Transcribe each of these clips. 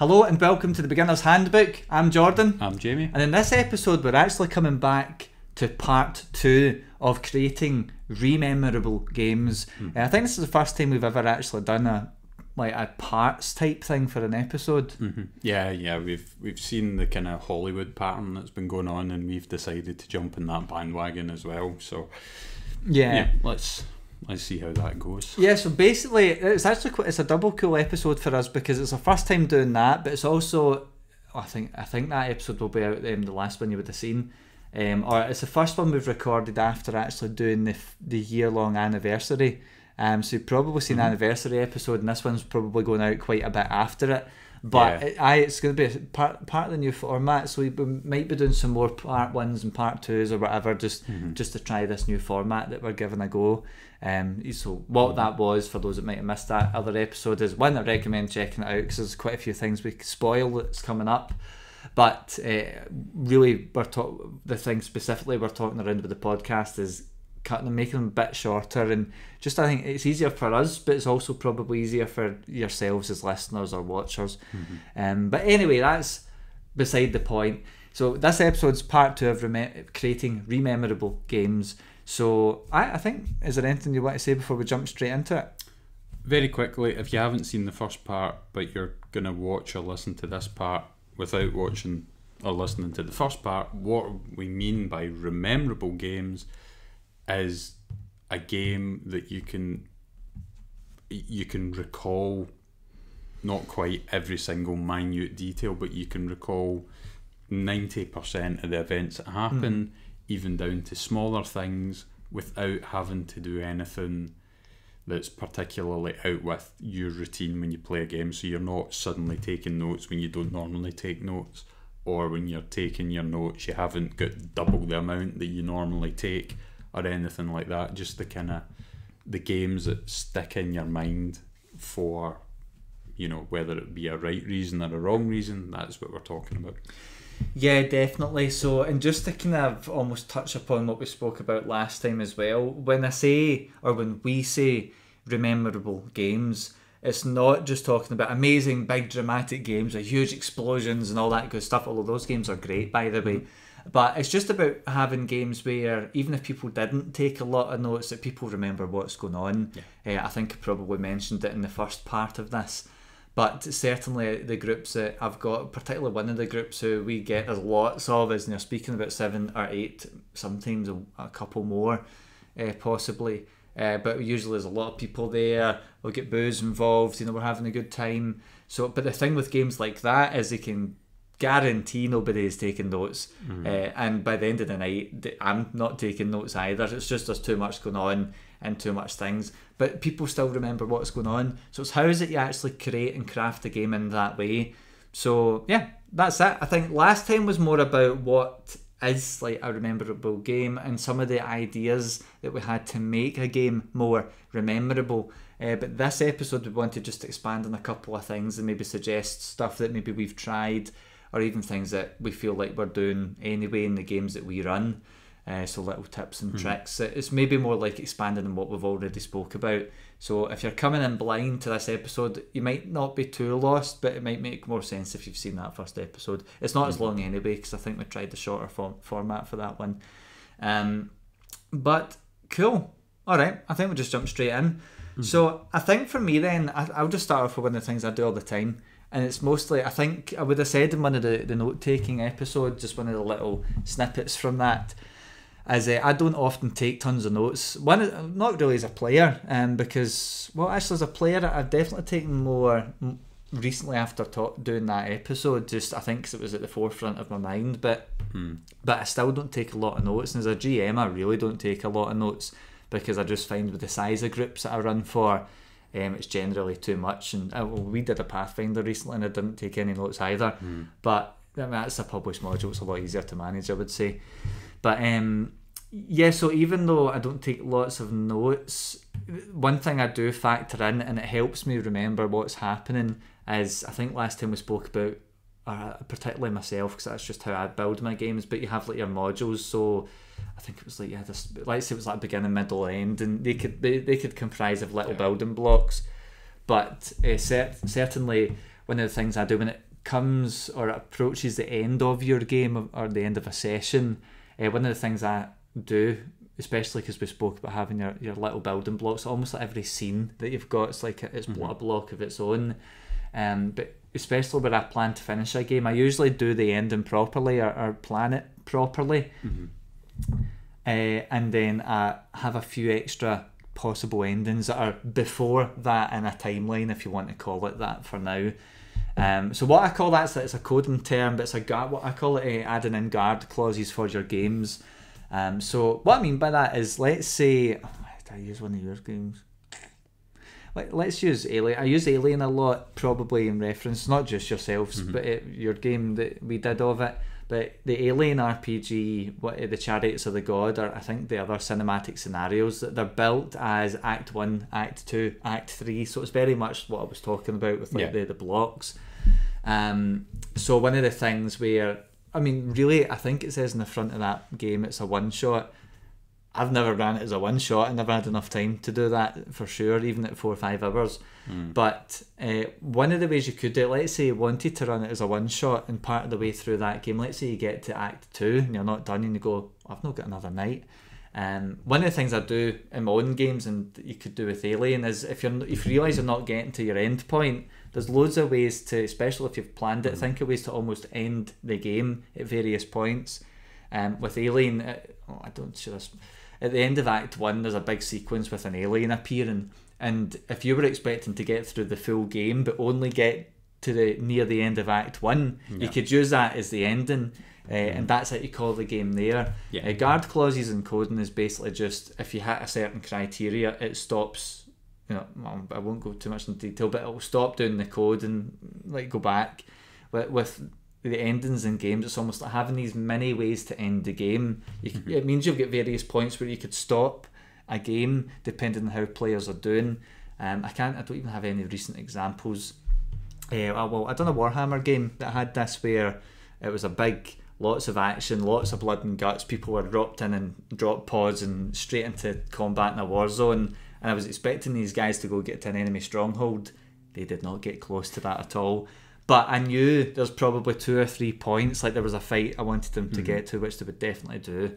Hello and welcome to the Beginner's Handbook. I'm Jordan. I'm Jamie. And in this episode, we're actually coming back to part two of creating rememorable games. Hmm. Uh, I think this is the first time we've ever actually done a like a parts type thing for an episode. hmm Yeah, yeah, we've we've seen the kind of Hollywood pattern that's been going on, and we've decided to jump in that bandwagon as well. So Yeah. yeah, let's let's see how that goes. Yeah, so basically, it's actually quite, it's a double cool episode for us because it's the first time doing that, but it's also I think I think that episode will be out um, the last one you would have seen, um, or it's the first one we've recorded after actually doing the the year long anniversary. Um, so you've probably seen the anniversary episode, and this one's probably going out quite a bit after it. But Yeah. it, aye, it's going to be part part of the new format, so we we might be doing some more part ones and part twos or whatever, just just to try this new format that we're giving a go. Um, so what that was for those that might have missed that other episode is one I recommend checking it out because there's quite a few things we could spoil that's coming up. But uh, really, we're talk- the thing specifically we're talking around with the podcast is cutting them, making them a bit shorter, and just I think it's easier for us, but it's also probably easier for yourselves as listeners or watchers. Um, but anyway, that's beside the point. So this episode's part two of rem- creating rememorable games. So I, I think is there anything you want to say before we jump straight into it? Very quickly, if you haven't seen the first part, but you're gonna watch or listen to this part without watching or listening to the first part, what we mean by rememberable games is a game that you can you can recall not quite every single minute detail, but you can recall ninety percent of the events that happen, hmm. Even down to smaller things, without having to do anything that's particularly out with your routine when you play a game. So you're not suddenly taking notes when you don't normally take notes, or when you're taking your notes, you haven't got double the amount that you normally take, or anything like that. Just the kind of the games that stick in your mind for you know whether it be a right reason or a wrong reason. That's what we're talking about. Yeah, definitely. So, and just to kind of almost touch upon what we spoke about last time as well, when I say, or when we say rememberable games, it's not just talking about amazing, big, dramatic games with huge explosions and all that good stuff, although those games are great, by the way. But it's just about having games where even if people didn't take a lot of notes, that people remember what's going on. Uh, I think I probably mentioned it in the first part of this. But certainly the groups that I've got, particularly one of the groups who we get there's lots of, is they're speaking about seven or eight, sometimes a, a couple more, uh, possibly. Uh, but usually there's a lot of people there. We'll get booze involved. You know, we're having a good time. So, but the thing with games like that is they can guarantee nobody is taking notes. Uh, and by the end of the night, I'm not taking notes either. It's just there's too much going on and too much things. But people still remember what's going on. So it's how is it you actually create and craft a game in that way. So yeah, that's it. I think last time was more about what is like a rememberable game and some of the ideas that we had to make a game more rememberable. Uh, but this episode, we want to just expand on a couple of things and maybe suggest stuff that maybe we've tried or even things that we feel like we're doing anyway in the games that we run. Uh, so little tips and tricks. It's maybe more like expanding on what we've already spoke about. So if you're coming in blind to this episode, you might not be too lost, but it might make more sense if you've seen that first episode. It's not as long anyway because I think we tried the shorter form- format for that one. Um, but cool. All right, I think we'll just jump straight in. So I think for me then, I, I'll just start off with one of the things I do all the time. And it's mostly, I think I would have said in one of the, the note taking episodes, just one of the little snippets from that, is uh, I don't often take tons of notes. One, not really as a player, um, because, well, actually as a player, I've definitely taken more recently after talk, doing that episode. Just, I think 'cause it was at the forefront of my mind, but but I still don't take a lot of notes. And as a GM, I really don't take a lot of notes because I just find with the size of groups that I run for, um, it's generally too much. And uh, well, we did a Pathfinder recently, and I didn't take any notes either. But I mean, that's a published module; it's a lot easier to manage, I would say. But um, yeah, so even though I don't take lots of notes, one thing I do factor in, and it helps me remember what's happening, is I think last time we spoke about uh, particularly myself because that's just how I build my games. But you have like your modules, so I think it was like yeah, this let's say it was like beginning, middle, end, and they could they, they could comprise of little building blocks. But uh, cer- certainly one of the things I do when it comes or approaches the end of your game or the end of a session, uh, one of the things I do, especially because we spoke about having your, your little building blocks, almost like every scene that you've got, it's like a, it's mm-hmm. a block of its own. Um, but especially when I plan to finish a game, I usually do the ending properly or, or plan it properly. Mm-hmm. Uh, and then I have a few extra possible endings that are before that in a timeline, if you want to call it that for now. Um, so what I call that is it's a coding term, but it's a guard, what I call it uh, adding in guard clauses for your games. Um, so what I mean by that is, let's say, oh, did I use one of your games? Like, let's use Alien. I use Alien a lot, probably in reference not just yourselves, mm-hmm. but it, your game that we did of it. But the Alien RPG, what the Chariots of the God, or I think the other cinematic scenarios that they're built as Act One, Act Two, Act Three. So it's very much what I was talking about with like yeah. the the blocks. Um, so one of the things where I mean, really, I think it says in the front of that game it's a one shot. I've never ran it as a one shot. And I never had enough time to do that for sure, even at four or five hours. Mm. But uh, one of the ways you could do it, let's say you wanted to run it as a one shot, and part of the way through that game, let's say you get to Act Two and you're not done, and you go, I've not got another night. Um, one of the things I do in my own games, and you could do with Alien, is if you're if you realise you're not getting to your end point, there's loads of ways to, especially if you've planned it, mm. think of ways to almost end the game at various points. Um, with Alien, uh, oh, I don't sure this at the end of Act One, there's a big sequence with an alien appearing, and if you were expecting to get through the full game but only get to the near the end of Act One, yeah. you could use that as the ending. Uh, mm. And that's how you call the game there. Yeah. Uh, guard clauses in coding is basically just if you hit a certain criteria, it stops. You know, well, I won't go too much into detail, but it will stop doing the code and like go back. With, with the endings in games, it's almost like having these many ways to end the game. Can, mm-hmm. It means you've got various points where you could stop a game depending on how players are doing. Um, I can't. I don't even have any recent examples. Uh, well, I done a Warhammer game that had this where it was a big, lots of action, lots of blood and guts. People were dropped in and drop pods and straight into combat in a war zone. And I was expecting these guys to go get to an enemy stronghold. They did not get close to that at all. But I knew there's probably two or three points. Like there was a fight I wanted them to mm-hmm. get to, which they would definitely do.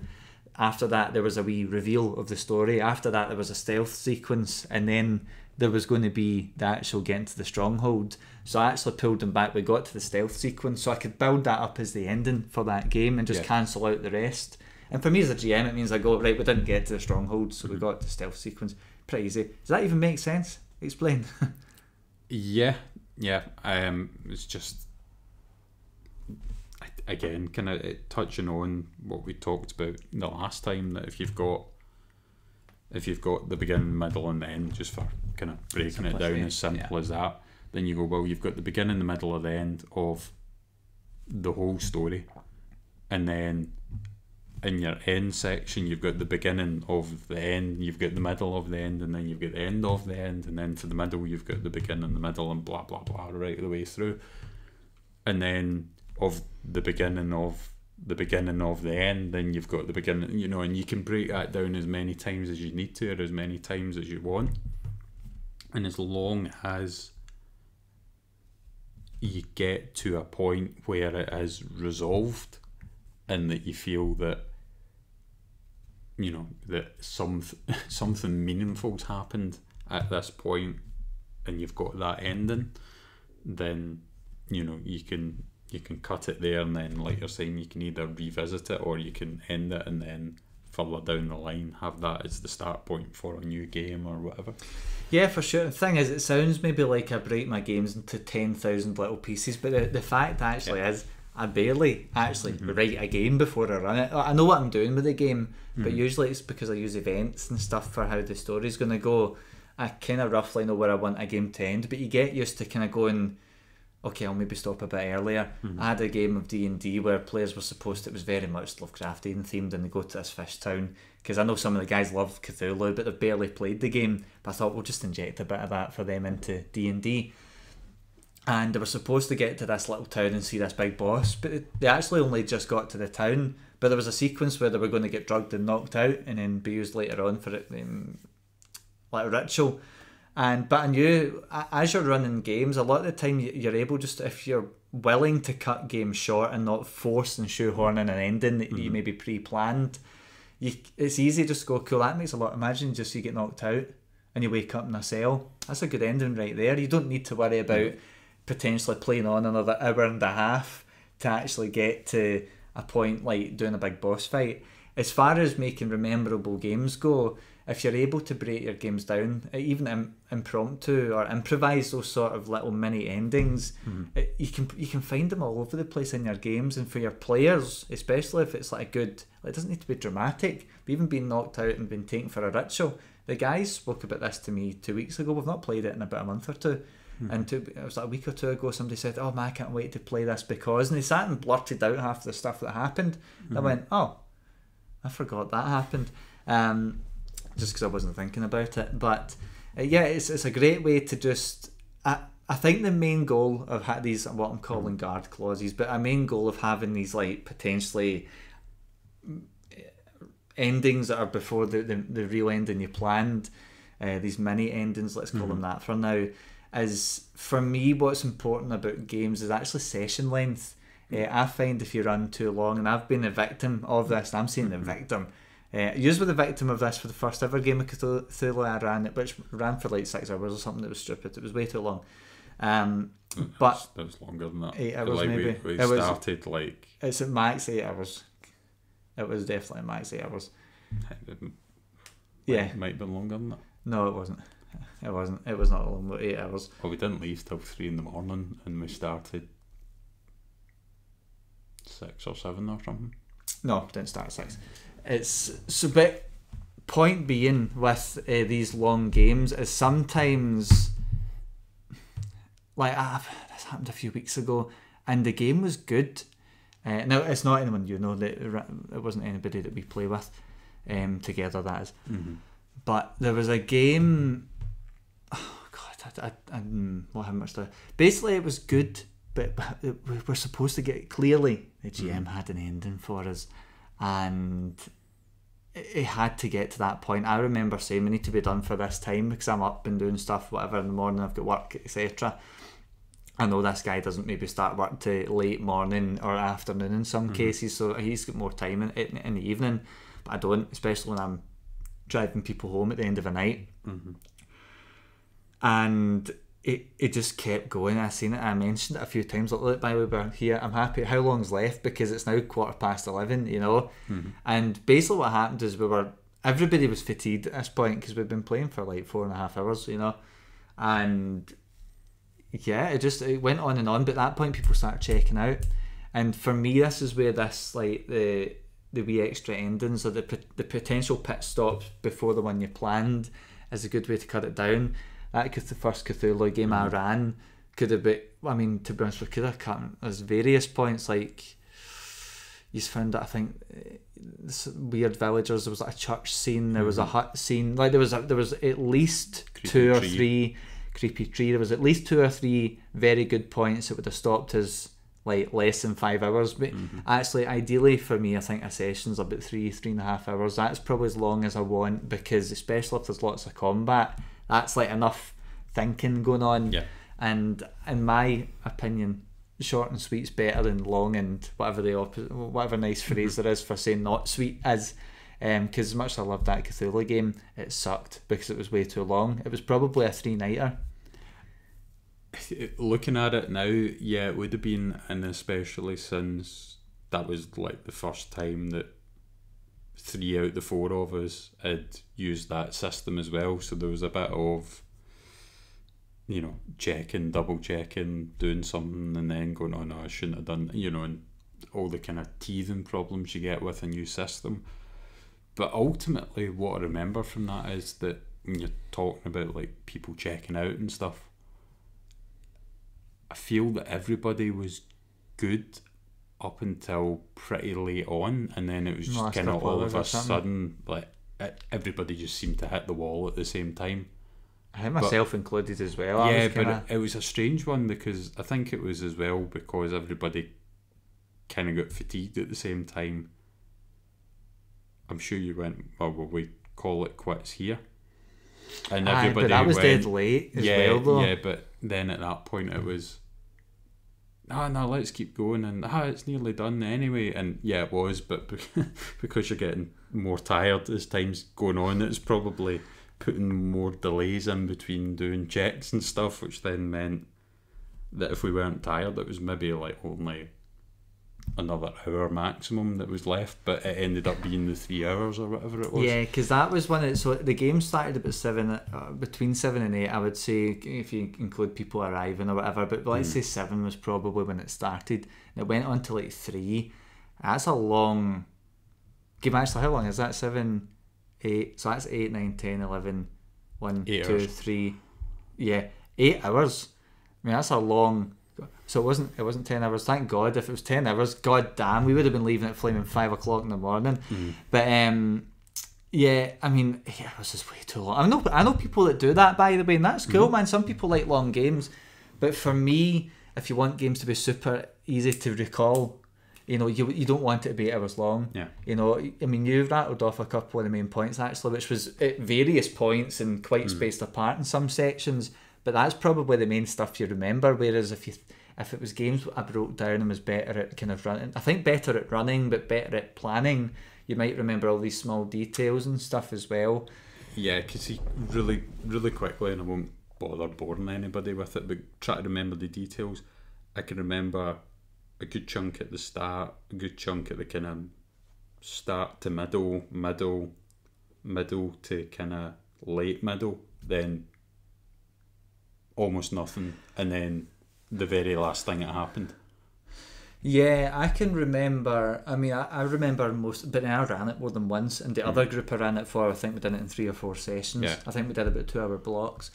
After that, there was a wee reveal of the story. After that, there was a stealth sequence, and then there was going to be the actual getting to the stronghold. So I actually pulled them back. We got to the stealth sequence, so I could build that up as the ending for that game and just yeah. cancel out the rest. And for me as a GM, it means I go right. We didn't get to the stronghold, so mm-hmm. we got to the stealth sequence. Pretty easy. Does that even make sense? Explain. yeah, yeah, um, it's just again kind of touching on what we talked about the last time that if you've got if you've got the beginning, middle, and end, just for kind of breaking it down as simple yeah. as that, then you go well. You've got the beginning, the middle, and the end of the whole story, and then in your end section, you've got the beginning of the end, you've got the middle of the end, and then you've got the end of the end, and then for the middle, you've got the beginning, the middle, and blah blah blah right the way through. And then of the beginning of the beginning of the end, then you've got the beginning, you know, and you can break that down as many times as you need to, or as many times as you want. And as long as you get to a point where it is resolved and that you feel that you know that some something meaningful's happened at this point and you've got that ending then you know you can you can cut it there and then like you're saying you can either revisit it or you can end it and then further down the line have that as the start point for a new game or whatever yeah for sure the thing is it sounds maybe like i break my games into 10,000 little pieces but the, the fact actually yeah. is I barely actually mm-hmm. write a game before I run it. I know what I'm doing with the game, mm-hmm. but usually it's because I use events and stuff for how the story's going to go. I kind of roughly know where I want a game to end, but you get used to kind of going, okay, I'll maybe stop a bit earlier. Mm-hmm. I had a game of D and D where players were supposed to, it was very much Lovecraftian themed, and they go to this fish town because I know some of the guys love Cthulhu, but they've barely played the game. But I thought we'll just inject a bit of that for them into D and D and they were supposed to get to this little town and see this big boss, but they actually only just got to the town. But there was a sequence where they were going to get drugged and knocked out, and then be used later on for it, um, like a ritual. And but I knew as you're running games, a lot of the time you're able just if you're willing to cut games short and not force and shoehorn in an ending that you maybe pre-planned, you it's easy just to go cool. That makes a lot. Imagine just you get knocked out and you wake up in a cell. That's a good ending right there. You don't need to worry about potentially playing on another hour and a half to actually get to a point like doing a big boss fight. As far as making memorable games go, if you're able to break your games down, even Im- impromptu or improvise those sort of little mini endings, mm-hmm. it, you can you can find them all over the place in your games. And for your players, especially if it's like a good, like, it doesn't need to be dramatic, but even being knocked out and being taken for a ritual. The guys spoke about this to me two weeks ago. We've not played it in about a month or two. And two, it was like a week or two ago, somebody said, "Oh man, I can't wait to play this because," and they sat and blurted out half the stuff that happened. I went, "Oh, I forgot that happened," um, just because I wasn't thinking about it. But uh, yeah, it's it's a great way to just. I, I think the main goal of ha- these what I'm calling guard clauses, but a main goal of having these like potentially endings that are before the, the, the real ending you planned, uh, these mini endings, let's call them that for now, is for me what's important about games is actually session length. Uh, I find if you run too long, and I've been a victim of this, I'm saying the victim. Uh, you was the victim of this for the first ever game of Cthulhu I ran, which ran for like six hours or something. That was stupid. It was way too long. Um, but it was longer than that. Eight hours like maybe. We, we It was- started like it's at max eight hours. It was definitely max eight hours. it Yeah, it might have been longer than that. no, it wasn't. It wasn't. It was not long, but eight hours. Well, we didn't leave till three in the morning, and we started six or seven or something. No, didn't start at six. It's so, but point being with uh, these long games is sometimes like ah, this happened a few weeks ago, and the game was good. Uh, now it's not anyone you know that it wasn't anybody that we play with um, together. That is, Mm-hmm. but there was a game. Oh God, I, I, I mm, what how much to basically it was good, but, but we were supposed to get clearly the GM mm-hmm. had an ending for us, and it, it had to get to that point. I remember saying we need to be done for this time because I'm up and doing stuff, whatever in the morning. I've got work, etc. I know this guy doesn't maybe start work to late morning or afternoon in some mm-hmm. cases, so he's got more time in, in, in the evening. But I don't, especially when I'm driving people home at the end of the night. Mm-hmm. And it, it just kept going. I seen it. I mentioned it a few times. Like, look, by the way, we're here. I'm happy. How long's left? Because it's now quarter past eleven. You know. Mm-hmm. And basically, what happened is we were everybody was fatigued at this point because we've been playing for like four and a half hours. You know, and yeah, it just it went on and on. But at that point, people started checking out, and for me, this is where this like the the wee extra endings or the the potential pit stops before the one you planned is a good way to cut it down. That could the first Cthulhu game I mm-hmm. ran could have been. I mean, to be honest, we could have cut. There's various points like you found that I think eh, this weird villagers. There was like a church scene. There was a mm-hmm. hut scene. Like there was a, there was at least Creepy two or tree. three creepy tree. There was at least two or three very good points that would have stopped us like less than five hours. But mm-hmm. actually, ideally for me, I think a session's about three three and a half hours. That's probably as long as I want because especially if there's lots of combat, that's like enough thinking going on. Yeah. And in my opinion, short and sweet's better than long and whatever the opposite, whatever nice mm-hmm. phrase there is for saying not sweet is. Um, because as much as I loved that Cthulhu game, it sucked because it was way too long. It was probably a three nighter. Looking at it now, yeah, it would have been, and especially since that was like the first time that three out of the four of us had used that system as well. So there was a bit of, you know, checking, double checking, doing something, and then going, oh no, I shouldn't have done, you know, and all the kind of teething problems you get with a new system. But ultimately, what I remember from that is that when you're talking about like people checking out and stuff, I feel that everybody was good up until pretty late on, and then it was just kind of all of a sudden like it, everybody just seemed to hit the wall at the same time. I think myself included as well. Yeah, but kinda, it, it was a strange one because I think it was as well because everybody kind of got fatigued at the same time. I'm sure you went, well, will we call it quits here? And Aye, everybody but that was went, dead late as yeah, well, though. yeah, but then at that point it was oh no, let's keep going, and ah, it's nearly done anyway. And yeah, it was, but because you're getting more tired as time's going on, it's probably putting more delays in between doing checks and stuff, which then meant that if we weren't tired, it was maybe like only another hour maximum that was left, but it ended up being the three hours or whatever it was. Yeah, because that was when it. So the game started about seven, uh, between seven and eight. I would say if you include people arriving or whatever. But let's Mm. say seven was probably when it started. And it went on to like three. That's a long game. Actually, how long is that? Seven, eight. So that's eight, nine, ten, eleven. One, Eight two, hours. three. Yeah, eight hours. I mean, that's a long. So it wasn't. It wasn't ten hours. Thank God. If it was ten hours, God damn, we would have been leaving at flaming five o'clock in the morning. Mm. But um, yeah, I mean, yeah, it was just way too long. I know, I know people that do that by the way, and that's cool, man. Some people like long games, but for me, if you want games to be super easy to recall, you know, you you don't want it to be hours long. Yeah. You know, I mean, you've rattled off a couple of the main points actually, which was at various points and quite spaced apart in some sections. But that's probably the main stuff you remember. Whereas if you if it was games I broke down and was better at kind of running, I think better at running, but better at planning, you might remember all these small details and stuff as well. Yeah, because he really, really quickly, and I won't bother boring anybody with it, but try to remember the details. I can remember a good chunk at the start, a good chunk at the kind of start to middle, middle, middle to kind of late middle, then almost nothing, and then the very last thing that happened. Yeah, I can remember. I mean, I, I remember most, but I ran it more than once. And the other group I ran it for, I think we did it in three or four sessions. Yeah. I think we did about two hour blocks.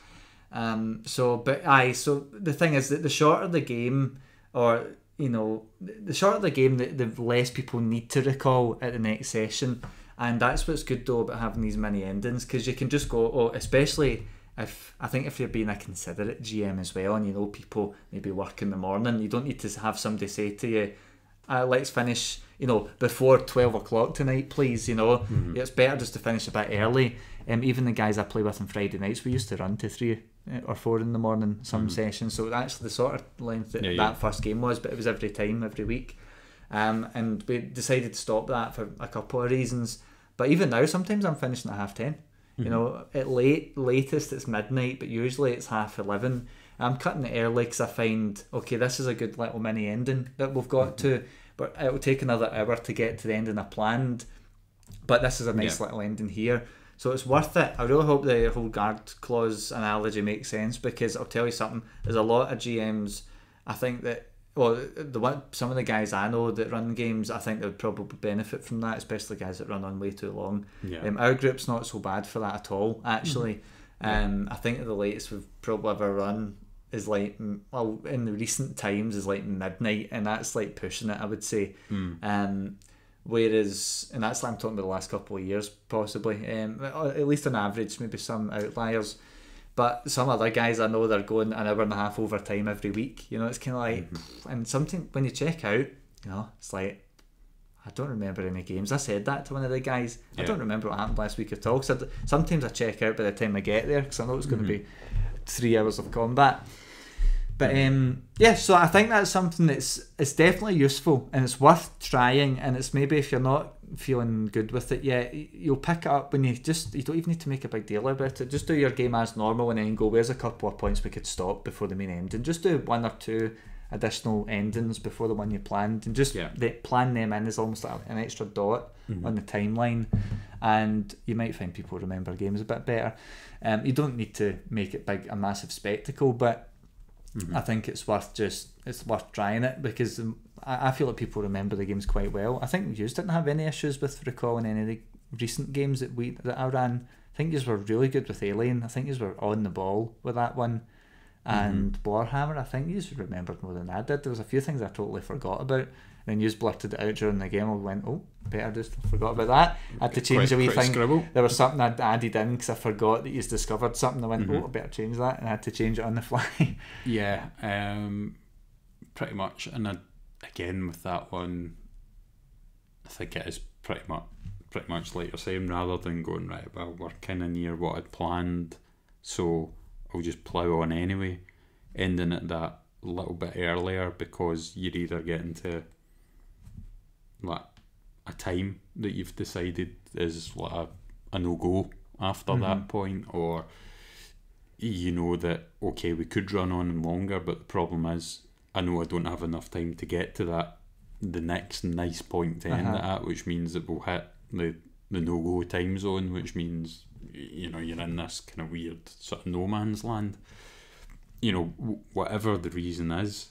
Um, so, but aye, so the thing is that the shorter the game, or you know, the shorter the game, the, the less people need to recall at the next session. And that's what's good though about having these mini endings because you can just go, oh, especially if I think if you're being a considerate GM as well, and you know people maybe work in the morning, you don't need to have somebody say to you, uh, "Let's finish," you know, before twelve o'clock tonight, please. You know, it's better just to finish a bit early. Um, even the guys I play with on Friday nights, we used to run to three uh, or four in the morning some sessions. So that's the sort of length that Yeah, that yeah. first game was, but it was every time, every week. Um, and we decided to stop that for a couple of reasons. But even now, sometimes I'm finishing at half ten. You mm-hmm. know, at late latest it's midnight, but usually it's half eleven. I'm cutting it early because I find okay, this is a good little mini ending that we've got mm-hmm. to, but it will take another hour to get to the ending I planned. But this is a nice Yeah. little ending here, so it's worth it. I really hope the whole guard clause analogy makes sense because I'll tell you something. There's a lot of GMs. I think that well, the one some of the guys I know that run games, I think they would probably benefit from that, especially guys that run on way too long. Yeah. Um, our group's not so bad for that at all, actually. Um, I think the latest we've probably ever run is like, mm, well, in the recent times is like midnight, and that's like pushing it, I would say. Um, whereas, and that's I'm talking about the last couple of years, possibly. Um, at least on average, maybe some outliers. But some other guys I know they're going an hour and a half overtime every week. You know, it's kind of like, mm-hmm. and something when you check out, you know, it's like I don't remember any games. I said that to one of the guys. I don't remember what happened last week at all. So sometimes I check out by the time I get there because I know it's going to be mm-hmm. three hours of combat. But um, yeah, so I think that's something that's it's definitely useful and it's worth trying. And it's maybe if you're not feeling good with it yet, you'll pick it up when you just you don't even need to make a big deal about it. Just do your game as normal and then go. Where's a couple of points we could stop before the main ending? Just do one or two additional endings before the one you planned, and just Yeah. they plan them in as almost like an extra dot on the timeline. And you might find people remember games a bit better. Um, you don't need to make it big, a massive spectacle, but I think it's worth just it's worth trying it because um, I, I feel like people remember the games quite well. I think you didn't have any issues with recalling any of the recent games that we that I ran. I think you were really good with Alien. I think you were on the ball with that one. And Warhammer, I think you remembered more than I did. There was a few things I totally forgot about. And then you just blurted it out during the game. I went, oh, better just forgot about that. I had to change Quick- a wee thing. scribble. There was something I'd added in because I forgot that you discovered something. I went, Mm-hmm. oh, I better change that. And I had to change it on the fly. Yeah, um, pretty much. And I, again, with that one, I think it is pretty much pretty much like you're saying, rather than going right, well, we're kind of near what I'd planned, so I'll just plough on anyway. Ending at that little bit earlier because you're either getting to like a time that you've decided is like a, a no go after Mhm. that point, or you know that okay, we could run on longer, but the problem is I know I don't have enough time to get to that the next nice point to end Uh-huh. at, which means that we'll hit the the no go time zone, which means you know you're in this kind of weird sort of no man's land. You know, whatever the reason is,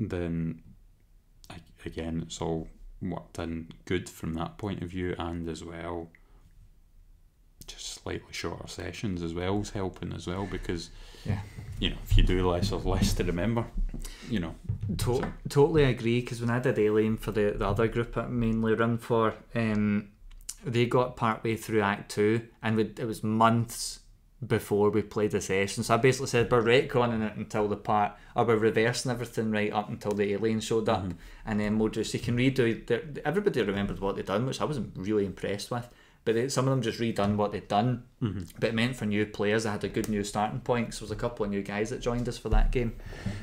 then again, it's all worked in good from that point of view, and as well, just slightly shorter sessions as well is helping as well because Yeah. you know if you do less, there's less to remember. You know, To- So- totally agree because when I did Alien for the, the other group I mainly run for, um, they got partway through Act Two and it was months before we played the session. So I basically said we're retconning it until the part, or we're reversing everything right up until the alien showed up, Mhm. and then we'll just you can redo. Everybody remembered what they'd done, which I wasn't really impressed with. But they, some of them just redone what they'd done, Mhm. but it meant for new players, they had a good new starting point. So there was a couple of new guys that joined us for that game.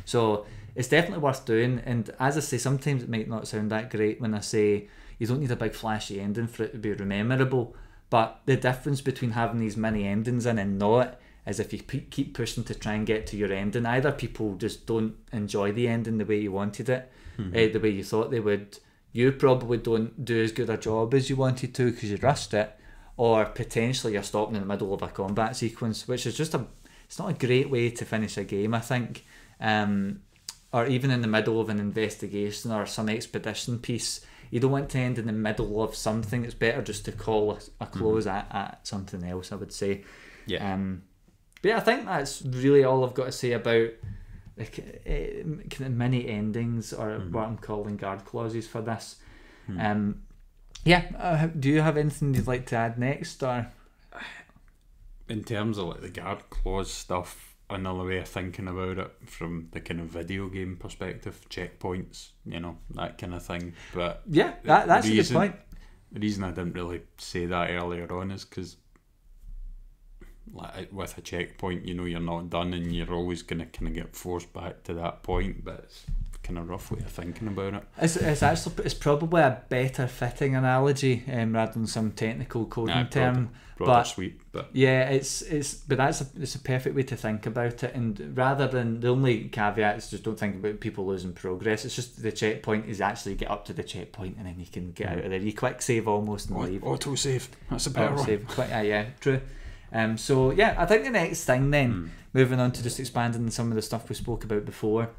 So it's definitely worth doing. And as I say, sometimes it might not sound that great when I say you don't need a big flashy ending for it to be memorable. But the difference between having these many endings in and not is if you keep pushing to try and get to your ending, either people just don't enjoy the ending the way you wanted it, Mhm. eh, the way you thought they would. You probably don't do as good a job as you wanted to because you rushed it, or potentially you're stopping in the middle of a combat sequence, which is just a it's not a great way to finish a game. I think, um, or even in the middle of an investigation or some expedition piece, you don't want to end in the middle of something. It's better just to call a, a close at, at something else. I would say. yeah, Um, but yeah, I think that's really all I've got to say about the eh, kind of mini endings or Mhm. what I'm calling guard clauses for this. Hmm. Um, yeah, uh, do you have anything you'd like to add next? Or in terms of like the guard clause stuff, another way of thinking about it from the kind of video game perspective, checkpoints, you know, that kind of thing. But yeah, that, that's a good point. the reason I didn't really say that earlier on is because like with a checkpoint, you know, you're not done and you're always gonna kind of get forced back to that point. But it's kind of rough way of thinking about it. It's, it's actually it's probably a better fitting analogy um, rather than some technical coding Nah, term. Broader But- sweep, but Yeah, it's it's but that's a it's a perfect way to think about it. And rather than the only caveat is just don't think about people losing progress. It's just the checkpoint is actually get up to the checkpoint and then you can get out of there. You quick save almost and leave. auto save. That's a better Auto one. save. Quick, ah, yeah, true. Um, so yeah, I think the next thing then, Hmm. moving on to just expanding some of the stuff we spoke about before,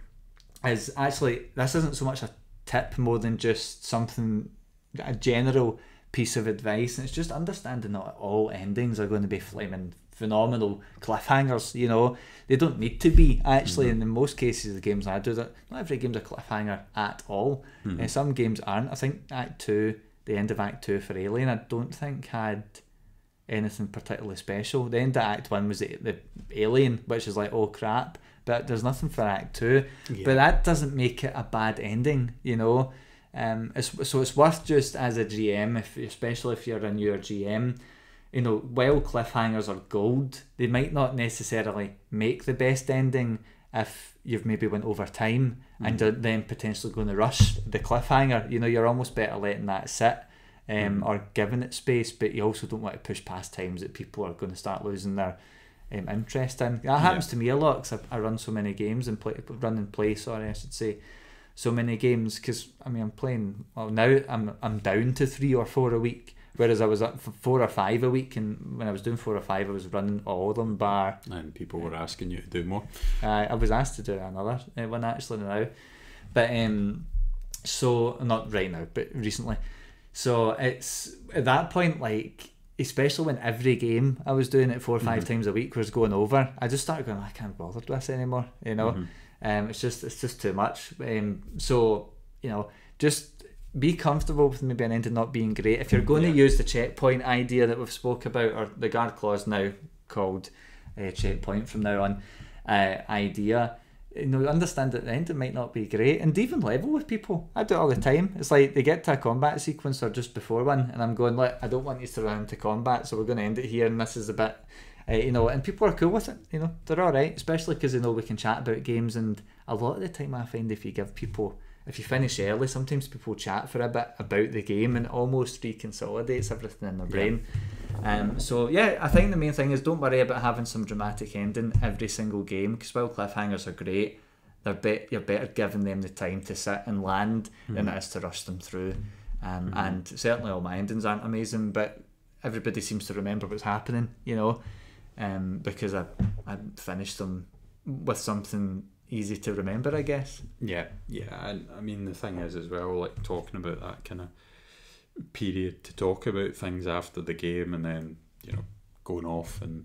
is actually this isn't so much a tip more than just something a general piece of advice, and it's just understanding that all endings are going to be flaming phenomenal cliffhangers. You know, they don't need to be actually. And in most cases, the games I do that not every game's a cliffhanger at all. Mhm. Uh, some games aren't. I think Act Two, the end of Act Two for Alien, I don't think had anything particularly special. The end of Act One was the, the alien, which is like oh crap, but there's nothing for Act Two. Yeah. But that doesn't make it a bad ending, you know. Um, it's, so it's worth just as a GM, if especially if you're a newer GM, you know, while cliffhangers are gold, they might not necessarily make the best ending if you've maybe went over time and Mhm. are then potentially going to rush the cliffhanger. You know, you're almost better letting that sit. Um, Mhm. or giving it space, but you also don't want to push past times that people are going to start losing their um, interest in. That happens to me a lot because I, I run so many games and play, run and play. Sorry, I should say, so many games because I mean I'm playing. Well, now I'm I'm down to three or four a week, whereas I was up for four or five a week, and when I was doing four or five, I was running all of them. Bar and people were asking you to do more. uh, I was asked to do another uh, one actually now, but um, so not right now, but recently. So it's at that point like. Especially when every game I was doing it four or 5 Mhm. times a week was going over, I just started going. I can't bother with this anymore. You know, Mhm. um, it's just it's just too much. Um, so you know, just be comfortable with maybe an end ending not being great. If you're going Yeah. to use the checkpoint idea that we've spoke about, or the guard clause now called uh, checkpoint from now on, uh, idea. You know, understand that the end it might not be great, and even level with people. I do it all the time. It's like they get to a combat sequence or just before one, and I'm going, look, I don't want you to run into combat, so we're going to end it here, and this is a bit. Uh, you know, and people are cool with it. You know, they're all right, especially because they know we can chat about games. And a lot of the time, I find if you give people, if you finish early, sometimes people chat for a bit about the game and almost reconsolidates everything in their brain. Um, so yeah, I think the main thing is don't worry about having some dramatic ending every single game because while cliffhangers are great, they're be- you're better giving them the time to sit and land mm-hmm. than it is to rush them through. Um, mm-hmm. And certainly all my endings aren't amazing, but everybody seems to remember what's happening, you know, um, because I I finished them with something easy to remember, I guess. Yeah, yeah. And I mean, the thing is as well, like talking about that kind of period to talk about things after the game, and then you know going off and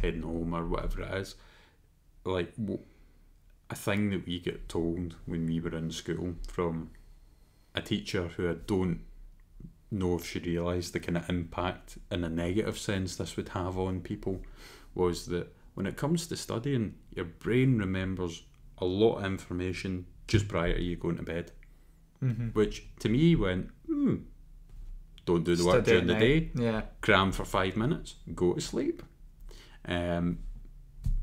heading home or whatever it is. Like a thing that we get told when we were in school from a teacher who I don't know if she realised the kind of impact in a negative sense this would have on people was that when it comes to studying, your brain remembers a lot of information just prior to you going to bed. Mm-hmm. Which to me went, hmm, don't do the work during the day, yeah. cram for five minutes, go to sleep. Um,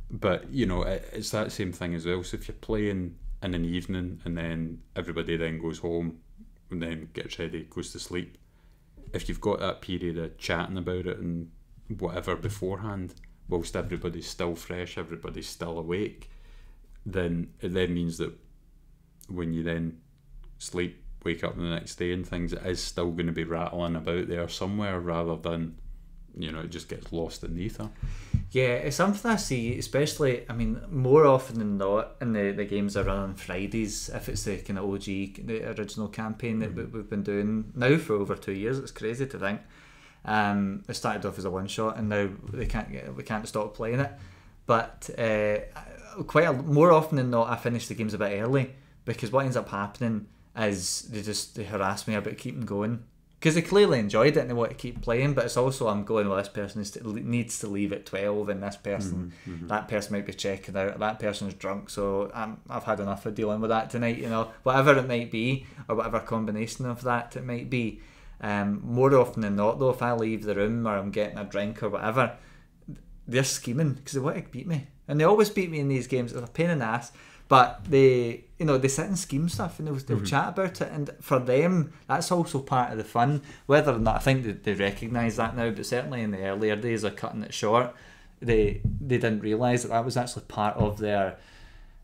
but you know, it, it's that same thing as well. So if you're playing in an evening and then everybody then goes home and then gets ready, goes to sleep, if you've got that period of chatting about it and whatever beforehand, whilst everybody's still fresh, everybody's still awake, then it then means that when you then sleep, wake up the next day and things, it is still going to be rattling about there somewhere rather than you know, it just gets lost in the ether. Yeah, it's something I see, especially, I mean, more often than not in the, the games that run on Fridays, if it's the kind of OG, the original campaign that mm-hmm. we've been doing now for over two years. It's crazy to think. Um, it started off as a one shot, and now they can't get, we can't stop playing it. But uh, quite a, more often than not, I finish the games a bit early because what ends up happening is they just they harass me about keeping going because they clearly enjoyed it and they want to keep playing. But it's also I'm going. Well, this person to, needs to leave at twelve, and this person, mm-hmm, mm-hmm. that person might be checking out. That person's drunk, so i have had enough of dealing with that tonight. You know, whatever it might be, or whatever combination of that it might be. Um, more often than not, though, if I leave the room or I'm getting a drink or whatever, they're scheming because they want to beat me, and they always beat me in these games. It's a pain in the ass. But they, you know, they sit and scheme stuff and they'll, they'll mm-hmm. chat about it. And for them, that's also part of the fun. Whether or not I think they, they recognise that now, but certainly in the earlier days of cutting it short, they they didn't realise that that was actually part of their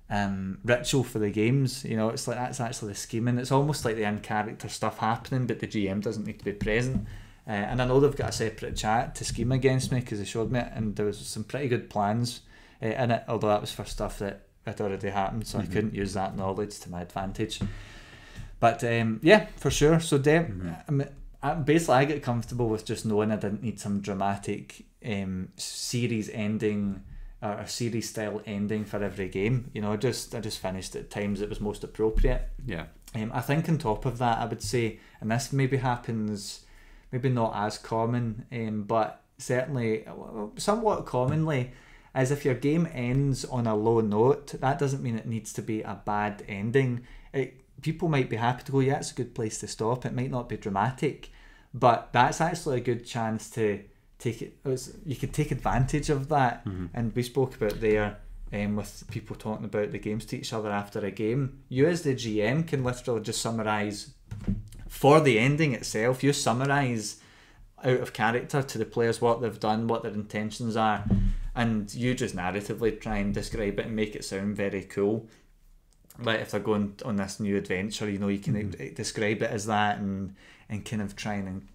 um, ritual for the games. You know, it's like that's actually the scheming. It's almost like the in character stuff happening, but the GM doesn't need to be present. Uh, and I know they've got a separate chat to scheme against me because they showed me it, and there was some pretty good plans uh, in it. Although that was for stuff that it already happened, so mm-hmm. I couldn't use that knowledge to my advantage. But um, yeah, for sure. So de- mm-hmm. I basically, I get comfortable with just knowing I didn't need some dramatic um, series ending or a series style ending for every game. You know, I just I just finished at times it was most appropriate. Yeah. Um, I think on top of that, I would say, and this maybe happens, maybe not as common, um, but certainly somewhat commonly is if your game ends on a low note, that doesn't mean it needs to be a bad ending. It, people might be happy to go, yeah, it's a good place to stop. It might not be dramatic, but that's actually a good chance to take it. You could take advantage of that. Mm-hmm. And we spoke about there um, with people talking about the games to each other after a game. You, as the GM, can literally just summarize for the ending itself. You summarize out of character to the players what they've done, what their intentions are, and you just narratively try and describe it and make it sound very cool. Like if they're going on this new adventure, you know, you can mm-hmm. describe it as that and and kind of try and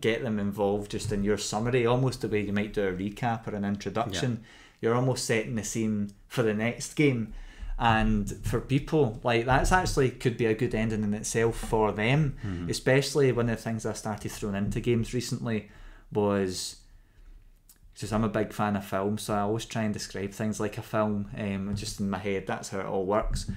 get them involved just in your summary, almost the way you might do a recap or an introduction. Yeah. You're almost setting the scene for the next game and for people like that's actually could be a good ending in itself for them mm-hmm. especially one of the things i started throwing into games recently was because i'm a big fan of film so i always try and describe things like a film um, just in my head that's how it all works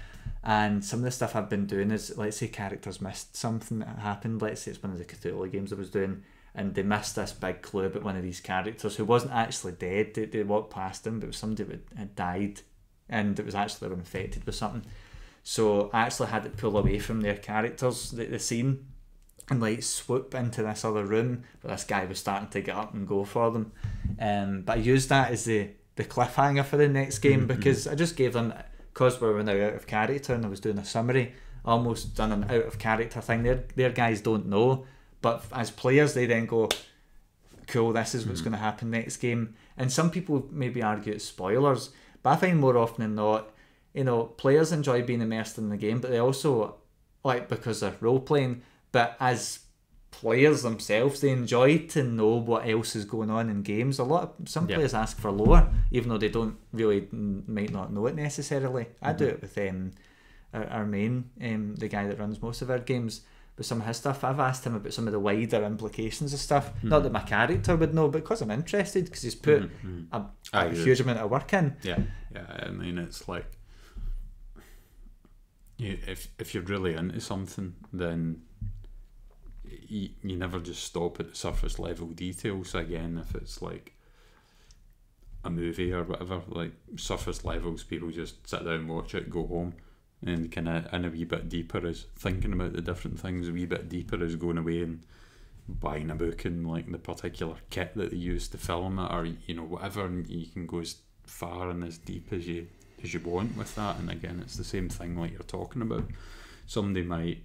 and some of the stuff i've been doing is let's say characters missed something that happened let's say it's one of the cthulhu games i was doing and they missed this big clue about one of these characters who wasn't actually dead they, they walked past him but it was somebody who had died and it was actually infected with something. So I actually had to pull away from their characters, the, the scene, and like swoop into this other room, but this guy was starting to get up and go for them. Um, but I used that as the the cliffhanger for the next game Mhm. because I just gave them because we were now out of character and I was doing a summary. Almost done an out of character thing. Their their guys don't know, but as players they then go, "Cool, this is what's Mhm. going to happen next game." And some people maybe argue it's spoilers, but I find more often than not, you know, players enjoy being immersed in the game, but they also like because they're role playing. But as players themselves, they enjoy to know what else is going on in games. A lot of some Yeah. players ask for lore, even though they don't really might not know it necessarily. I do Mhm. it with um, our, our main, um, the guy that runs most of our games. With some of his stuff, I've asked him about some of the wider implications of stuff. Not Mhm. that my character would know, but because I'm interested, because he's put Mhm, mhm. a, a huge amount of work in. Yeah, yeah. I mean, it's like you, if if you're really into something, then you, never just stop at the surface level details. Again, if it's like a movie or whatever, like surface levels, people just sit down, watch it, go home, and kind of in a wee bit deeper is thinking about the different things. A wee bit deeper is going away and buying a book and like the particular kit that they use to film it, or you know whatever, and you can go as far and as deep as you as you want with that. And again, it's the same thing like you're talking about. Somebody might,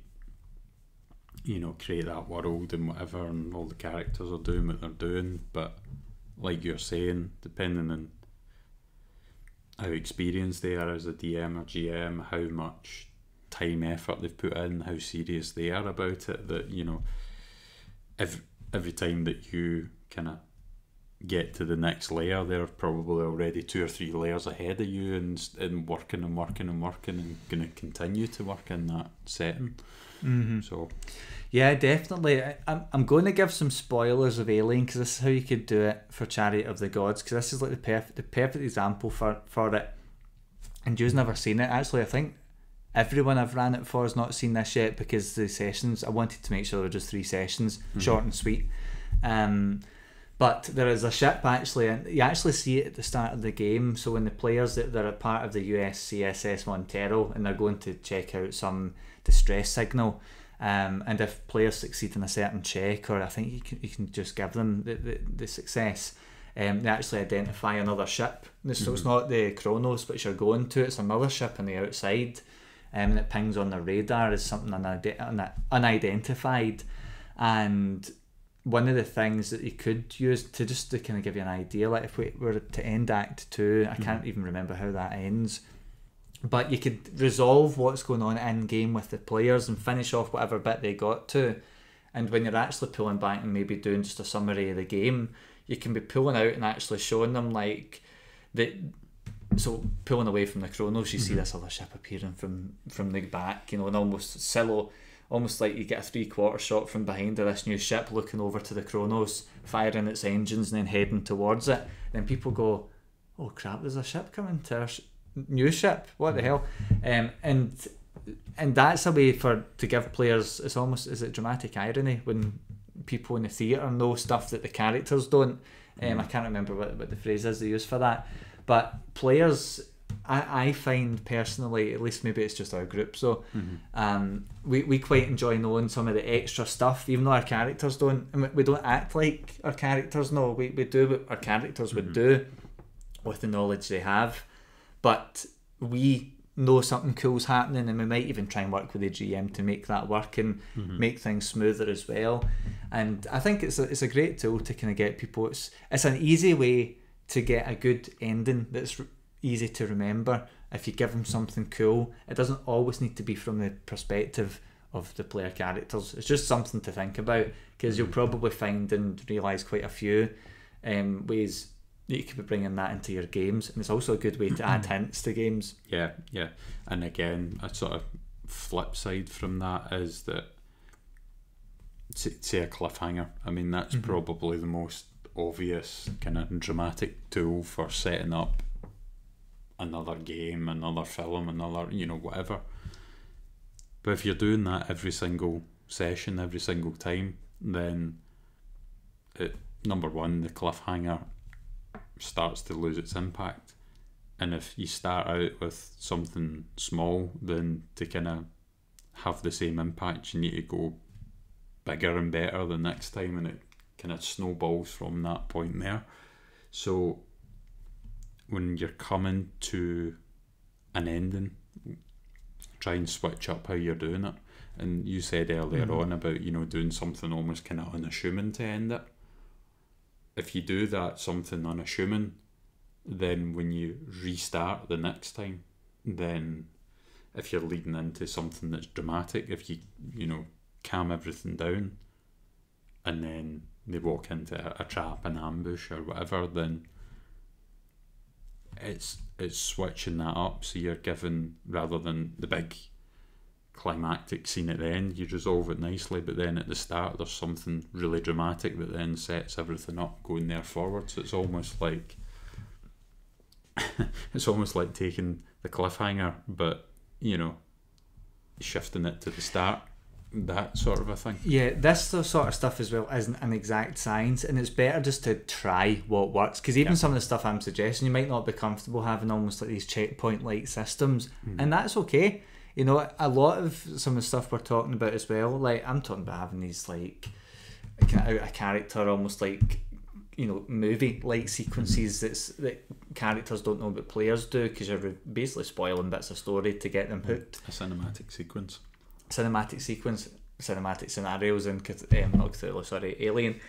you know, create that world and whatever, and all the characters are doing what they're doing. But like you're saying, depending on how experienced they are as a DM or GM, how much time effort they've put in, how serious they are about it, that you know, every every time that you kind of get to the next layer, they're probably already two or three layers ahead of you and, and working and working and working and going to continue to work in that setting. Mm-hmm. So, Yeah, definitely. I, I'm, I'm going to give some spoilers of Alien because this is how you could do it for Chariot of the Gods because this is like the perfect the perfect example for, for it. And you've never seen it. Actually, I think everyone I've ran it for has not seen this yet because the sessions, I wanted to make sure there were just three sessions, Mhm. short and sweet. Um, but there is a ship actually, and you actually see it at the start of the game. So when the players that they're a part of the USCSS Montero and they're going to check out some distress signal, um, and if players succeed in a certain check, or I think you can, you can just give them the, the, the success, um, they actually identify another ship. So it's Mhm. not the Cronus, which you're going to, it's another ship on the outside, um, and it pings on the radar as something unide- unidentified. And one of the things that you could use to just to kind of give you an idea, like if we were to end Act Two, I can't even remember how that ends, but you could resolve what's going on in game with the players and finish off whatever bit they got to. And when you're actually pulling back and maybe doing just a summary of the game, you can be pulling out and actually showing them like the so pulling away from the Cronus, you see Mhm. this other ship appearing from from the back, you know, and almost silo, almost like you get a three quarter shot from behind of this new ship looking over to the Cronus, firing its engines and then heading towards it. Then people go, "Oh crap! There's a ship coming to our sh- new ship. What the hell?" Um, and and that's a way for to give players. It's almost is it dramatic irony when people in the theatre know stuff that the characters don't. Um, I can't remember what, what the phrase is they use for that, but players, I, I find personally, at least maybe it's just our group, so mhm. um, we, we quite enjoy knowing some of the extra stuff, even though our characters don't. And we- we don't act like our characters know. We, we do what our characters would Mhm. do with the knowledge they have, but we know something cool's happening, and we might even try and work with the GM to make that work and Mhm. make things smoother as well. And I think it's a, it's a great tool to kind of get people. It's it's an easy way to get a good ending that's easy to remember. If you give them something cool, it doesn't always need to be from the perspective of the player characters. It's just something to think about because you'll Mhm. probably find and realize quite a few um, ways you could be bringing that into your games, and it's also a good way to add hints to games. Yeah, yeah. And again, a sort of flip side from that is that, say, a cliffhanger. I mean, that's Mhm. probably the most obvious kind of dramatic tool for setting up another game, another film, another, you know, whatever. But if you're doing that every single session, every single time, then it, number one, the cliffhanger starts to lose its impact. And if you start out with something small, then to kind of have the same impact, you need to go bigger and better the next time, and it kind of snowballs from that point there. So when you're coming to an ending, try and switch up how you're doing it. And you said earlier Mhm. on about you know doing something almost kind of unassuming to end it. If you do that something unassuming, then when you restart the next time, then if you're leading into something that's dramatic, if you you know calm everything down, and then they walk into a, a trap, an ambush, or whatever, then it's it's switching that up. So you're given rather than the big climactic scene at the end, you resolve it nicely. But then at the start, there's something really dramatic that then sets everything up going there forward. So it's almost like it's almost like taking the cliffhanger, but you know, shifting it to the start. That sort of a thing. Yeah, this sort of stuff as well isn't an exact science, and it's better just to try what works. Because even Yeah. some of the stuff I'm suggesting, you might not be comfortable having almost like these checkpoint like systems, Mm-hmm. and that's okay. You know, a lot of some of the stuff we're talking about as well, like I'm talking about having these like a, a character almost like you know movie like sequences that's that characters don't know but players do because you're basically spoiling bits of story to get them hooked A cinematic sequence. cinematic sequence, cinematic scenarios in um, not Cthulhu, sorry, Alien.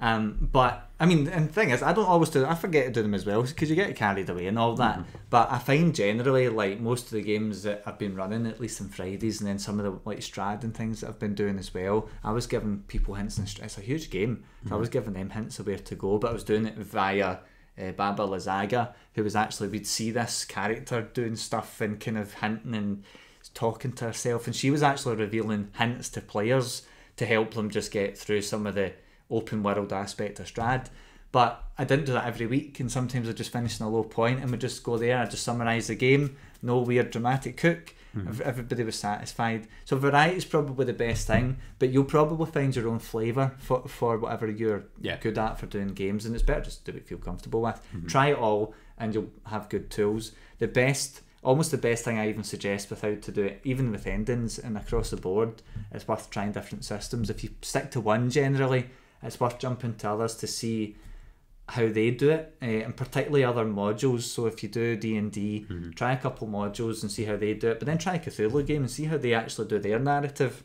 Um, but I mean, and the thing is, I don't always do. I forget to do them as well because you get carried away and all that. But I find generally, like most of the games that I've been running, at least on Fridays, and then some of the like Strahd and things that I've been doing as well, I was giving people hints. And it's a huge game, so I was giving them hints of where to go. But I was doing it via uh, Baba Lysaga, who was actually we'd see this character doing stuff and kind of hinting and talking to herself, and she was actually revealing hints to players to help them just get through some of the open world aspect of Strahd. But I didn't do that every week, and sometimes I just finish in a low point and would just go there. I just summarise the game, no weird dramatic cook. Hmm. Ev- Everybody was satisfied. So variety is probably the best thing, but you'll probably find your own flavour for, for whatever you're Yeah. good at for doing games, and it's better just to do what you feel comfortable with. Hmm. Try it all, and you'll have good tools. The best, almost the best thing I even suggest with how to do it, even with endings and across the board, it's worth trying different systems. If you stick to one generally, it's worth jumping to others to see how they do it, uh, and particularly other modules. So if you do D and D, try a couple modules and see how they do it, but then try a Cthulhu game and see how they actually do their narrative.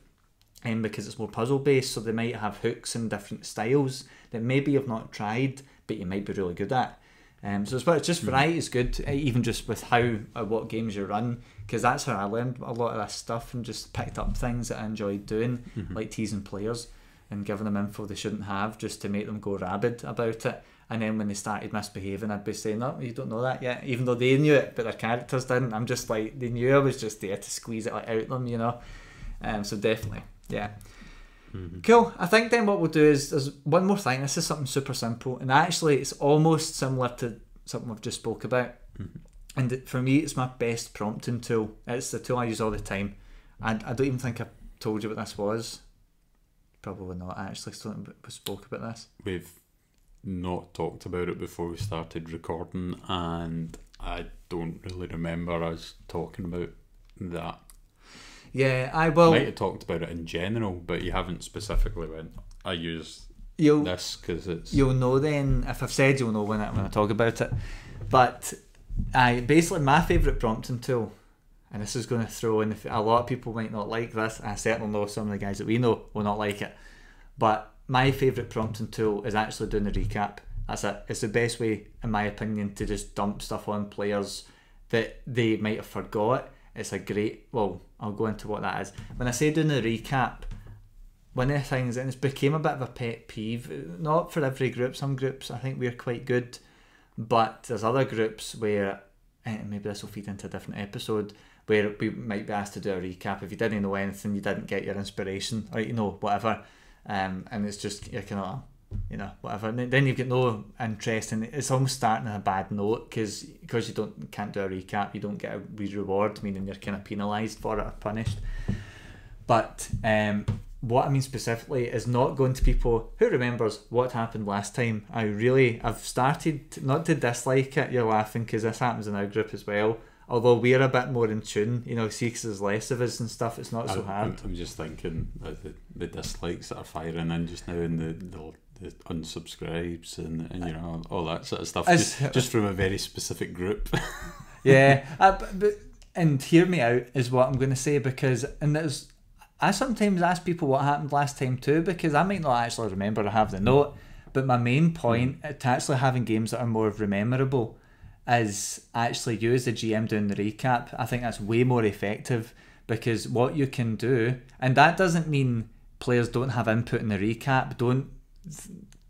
Um, because it's more puzzle based, so they might have hooks and different styles that maybe you've not tried, but you might be really good at. Um, so it's, it's just variety is good, uh, even just with how uh, what games you run, because that's how I learned a lot of this stuff and just picked up things that I enjoyed doing, like teasing players and giving them info they shouldn't have, just to make them go rabid about it. And then when they started misbehaving, I'd be saying, "No, you don't know that yet," even though they knew it, but their characters didn't. I'm just like they knew I was just there to squeeze it like, out of them, you know. Um, so definitely, yeah. Cool. I think then what we'll do is there's one more thing. This is something super simple, and actually it's almost similar to something we've just spoke about. And for me, it's my best prompting tool. It's the tool I use all the time, and I don't even think I told you what this was. Probably not. Actually still haven't spoke about this. We've not talked about it before we started recording, and I don't really remember us talking about that. Yeah, I will. Might have talked about it in general, but you haven't specifically went. I use You'll this because it's you'll know then if I've said you'll know when I, when I talk about it. But I basically my favourite prompting tool, and this is going to throw in a lot of people might not like this. I certainly know some of the guys that we know will not like it. But my favourite prompting tool is actually doing a recap. That's it. It's the best way, in my opinion, to just dump stuff on players that they might have forgot. It's a great. Well, I'll go into what that is. When I say doing a recap, one of the things, and it's became a bit of a pet peeve, not for every group, some groups I think we're quite good, but there's other groups where, and maybe this will feed into a different episode, where we might be asked to do a recap. If you didn't know anything, you didn't get your inspiration, or you know, whatever, um, and it's just, you're kind of, you know, whatever. And then you've got no interest, and it's almost starting on a bad note because because you don't can't do a recap, you don't get a reward, meaning you're kind of penalised for it or punished. But um, what I mean specifically is not going to people who remembers what happened last time. I really, I've started not to dislike it. You're laughing because this happens in our group as well. Although we're a bit more in tune, you know, see, 'cause there's less of us and stuff, it's not so hard. I'm, I'm just thinking the, the dislikes that are firing in just now and the, the, the unsubscribes and, and you know all that sort of stuff just, just from a very specific group. yeah, uh, but, but and hear me out is what I'm going to say because and there's I sometimes ask people what happened last time too because I might not actually remember or have the note, but my main point to actually having games that are more memorable is actually you as the GM doing the recap. I think that's way more effective because what you can do, and that doesn't mean players don't have input in the recap. Don't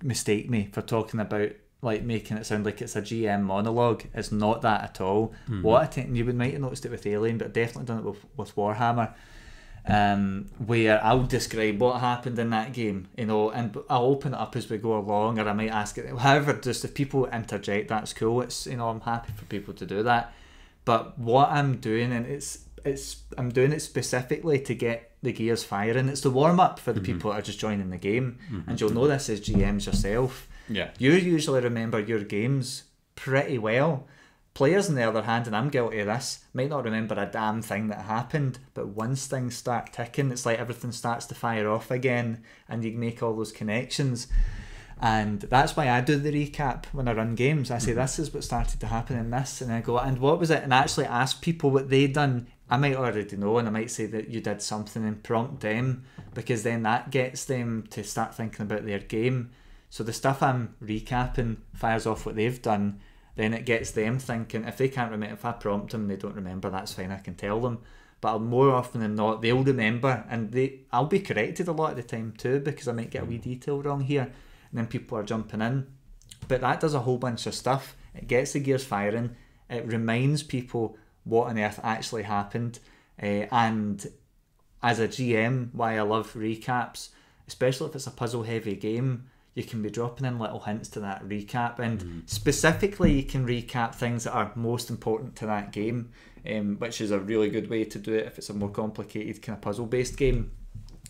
mistake me for talking about like making it sound like it's a GM monologue. It's not that at all. Mm-hmm. What I think you would might have noticed it with Alien, but definitely done it with, with Warhammer. Um, where I'll describe what happened in that game, you know, and I'll open it up as we go along, or I might ask it. However, just if people interject, that's cool. It's you know I'm happy for people to do that. But what I'm doing, and it's it's I'm doing it specifically to get the gears firing. It's the warm up for the people that are just joining the game, and you'll know this as GMs yourself. yeah. You usually remember your games pretty well. Players, on the other hand, and I'm guilty of this, might not remember a damn thing that happened, but once things start ticking, it's like everything starts to fire off again, and you make all those connections. And that's why I do the recap when I run games. I say, mm-hmm. this is what started to happen in this, and I go, and what was it? And actually ask people what they done. I might already know, and I might say that you did something and prompt them, because then that gets them to start thinking about their game. So the stuff I'm recapping fires off what they've done, then it gets them thinking. If they can't remember, if I prompt them and they don't remember, that's fine. I can tell them. But more often than not, they'll remember, and they I'll be corrected a lot of the time too because I might get a wee detail wrong here, and then people are jumping in. But that does a whole bunch of stuff. It gets the gears firing. It reminds people what on earth actually happened, uh, and as a GM, why I love recaps, especially if it's a puzzle heavy game, you can be dropping in little hints to that recap. And specifically, you can recap things that are most important to that game, um, which is a really good way to do it if it's a more complicated kind of puzzle based game.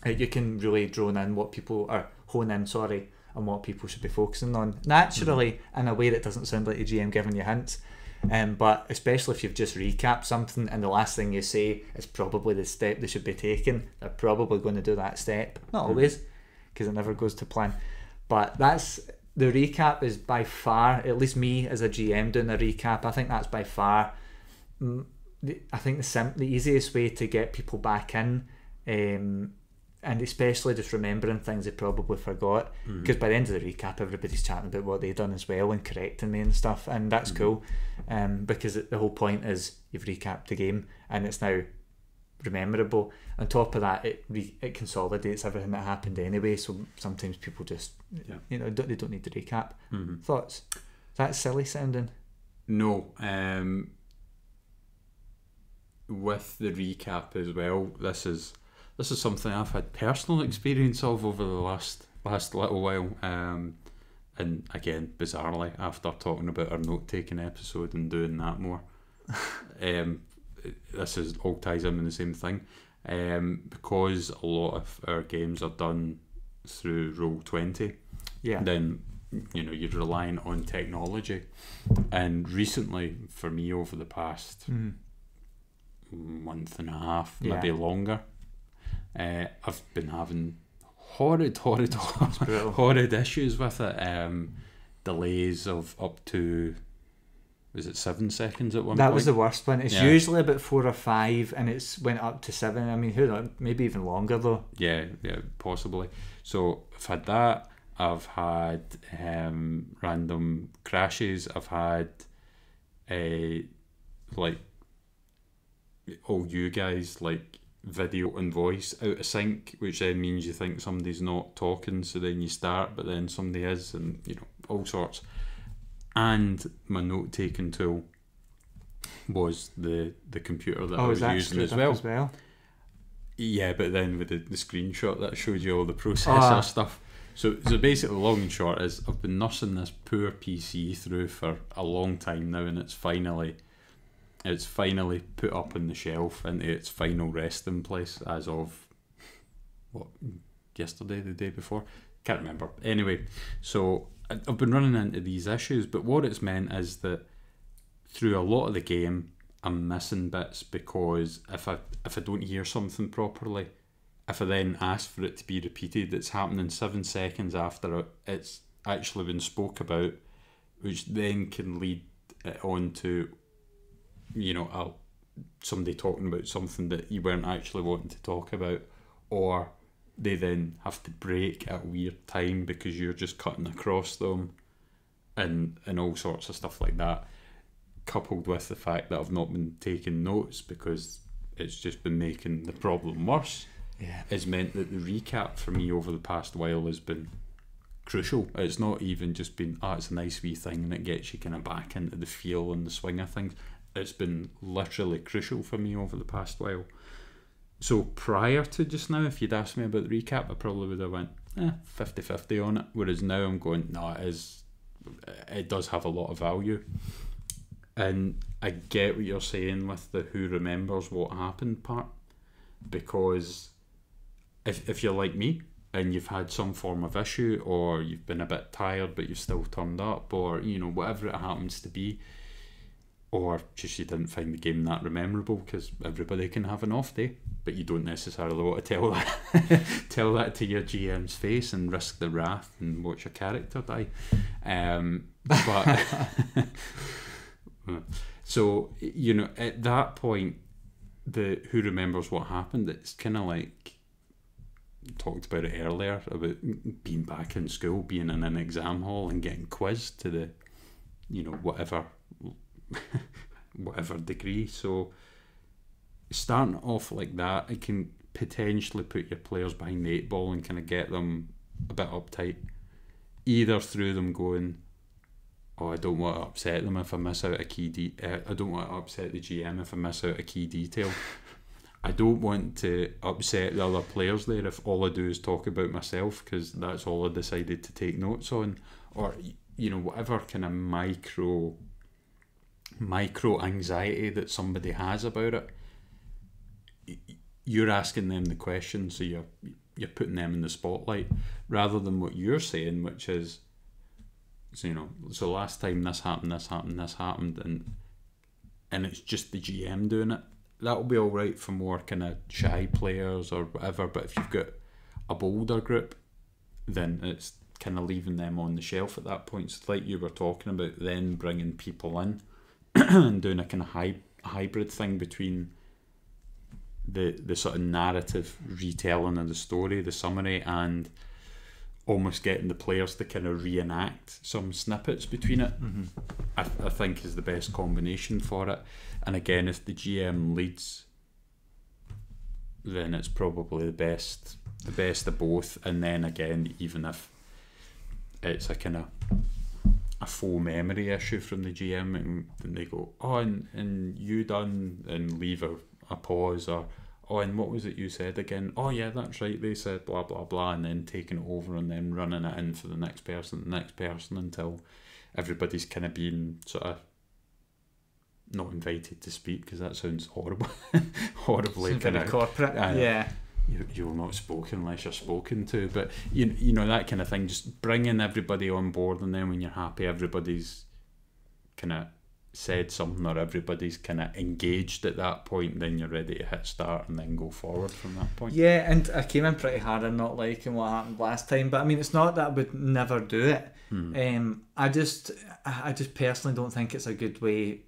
Uh, you can really drone in what people are hone in, sorry, on what people should be focusing on naturally in a way that doesn't sound like the GM giving you hints. Um, but especially if you've just recapped something and the last thing you say is probably the step they should be taking, they're probably going to do that step. Not always, because it never goes to plan. But that's the recap is by far, at least me as a GM doing a recap. I think that's by far. mm, I think the sim- the easiest way to get people back in, um, and especially just remembering things they probably forgot. Because by the end of the recap, everybody's chatting about what they've done as well and correcting me and stuff, and that's cool. Um, because the whole point is you've recapped the game and it's now rememberable. On top of that, it re- it consolidates everything that happened anyway. So sometimes people just, Yeah. you know, don't, they don't need to recap. Mhm. Thoughts? That's silly sounding. No, um, with the recap as well. This is this is something I've had personal experience of over the last last little while. Um, and again, bizarrely, after talking about our note taking episode and doing that more, um, this is all ties in with the same thing. Um, because a lot of our games are done through Roll20 Yeah. then you know you're relying on technology and recently for me over the past Mhm. month and a half Yeah. maybe longer uh, I've been having horrid horrid brutal. horrid issues with it um, delays of up to was it seven seconds at one That point was the worst one. It's Yeah. usually about four or five, and it's went up to seven. I mean, who knows? Maybe even longer though. yeah, yeah, possibly. So I've had that. I've had um, random crashes. I've had a like all you guys like video and voice out of sync, which then means you think somebody's not talking, so then you start, but then somebody is, and you know all sorts. And my note taking tool was the the computer that I Oh, was is that using as well. as well? Yeah, but then with the, the screenshot that showed you all the processor Ah. stuff. So so basically, long and short is I've been nursing this poor PC through for a long time now, and it's finally it's finally put up on the shelf into its final resting place as of what yesterday, the day before, can't remember. Anyway, so I- I've been running into these issues, but what it's meant is that through a lot of the game, I'm missing bits because if I if I don't hear something properly, if I then ask for it to be repeated, it's happening seven seconds after it's actually been spoke about, which then can lead it on to, you know, somebody talking about something that you weren't actually wanting to talk about, or they then have to break at a weird time because you're just cutting across them, and and all sorts of stuff like that coupled with the fact that I've not been taking notes because it's just been making the problem worse, Yeah. has meant that the recap for me over the past while has been crucial. It's not even just been, oh, it's a nice wee thing and it gets you kind of back into the feel and the swing of things. It's been literally crucial for me over the past while. So prior to just now, if you'd asked me about the recap, I probably would have went, eh, 50-50 on it. Whereas now I'm going, no, it is, it does have a lot of value. And I get what you're saying with the who remembers what happened part, because if if you're like me and you've had some form of issue or you've been a bit tired but you've still turned up or you know whatever it happens to be, or just you didn't find the game that memorable because everybody can have an off day, but you don't necessarily want to tell that tell that to your GM's face and risk the wrath and watch your character die. Um, but so you know, at that point, the who remembers what happened? It's kind of like talked about it earlier about being back in school, being in an exam hall, and getting quizzed to the, you know, whatever, whatever degree. So starting off like that, it can potentially put your players behind the eight ball and kind of get them a bit uptight, either through them going oh, I don't want to upset them if I miss out a key. De- uh, I don't want to upset the GM if I miss out a key detail. I don't want to upset the other players there if all I do is talk about myself because that's all I decided to take notes on, or you know whatever kind of micro micro anxiety that somebody has about it. You're asking them the question, so you're you're putting them in the spotlight rather than what you're saying, which is so you know, so last time this happened, this happened, this happened, and and it's just the GM doing it. That'll be all right for more kind of shy players or whatever. But if you've got a bolder group, then it's kind of leaving them on the shelf at that point. So like you were talking about, then bringing people in doing a kind of hy- hybrid thing between the the sort of narrative retelling of the story, the summary, and almost getting the players to kind of reenact some snippets between it, mm-hmm. I, I think is the best combination for it. And again, if the GM leads, then it's probably the best, the best of both. And then again, even if it's a kind of a full memory issue from the GM, and then they go, oh, and, and you done, and leave a, a pause or oh, and what was it you said again? Oh, yeah, that's right. They said blah blah blah, and then taking it over and then running it in for the next person, the next person until everybody's kind of being sort of not invited to speak because that sounds horrible, horribly kind of corporate. Uh, yeah. You, you're not spoken unless you're spoken to, but you you know that kind of thing. Just bringing everybody on board, and then when you're happy, everybody's kind of said something or everybody's kind of engaged at that point, then you're ready to hit start and then go forward from that point. Yeah, and I came in pretty hard on not liking what happened last time, but I mean, it's not that I would never do it. Hmm. Um, I just, I just personally don't think it's a good way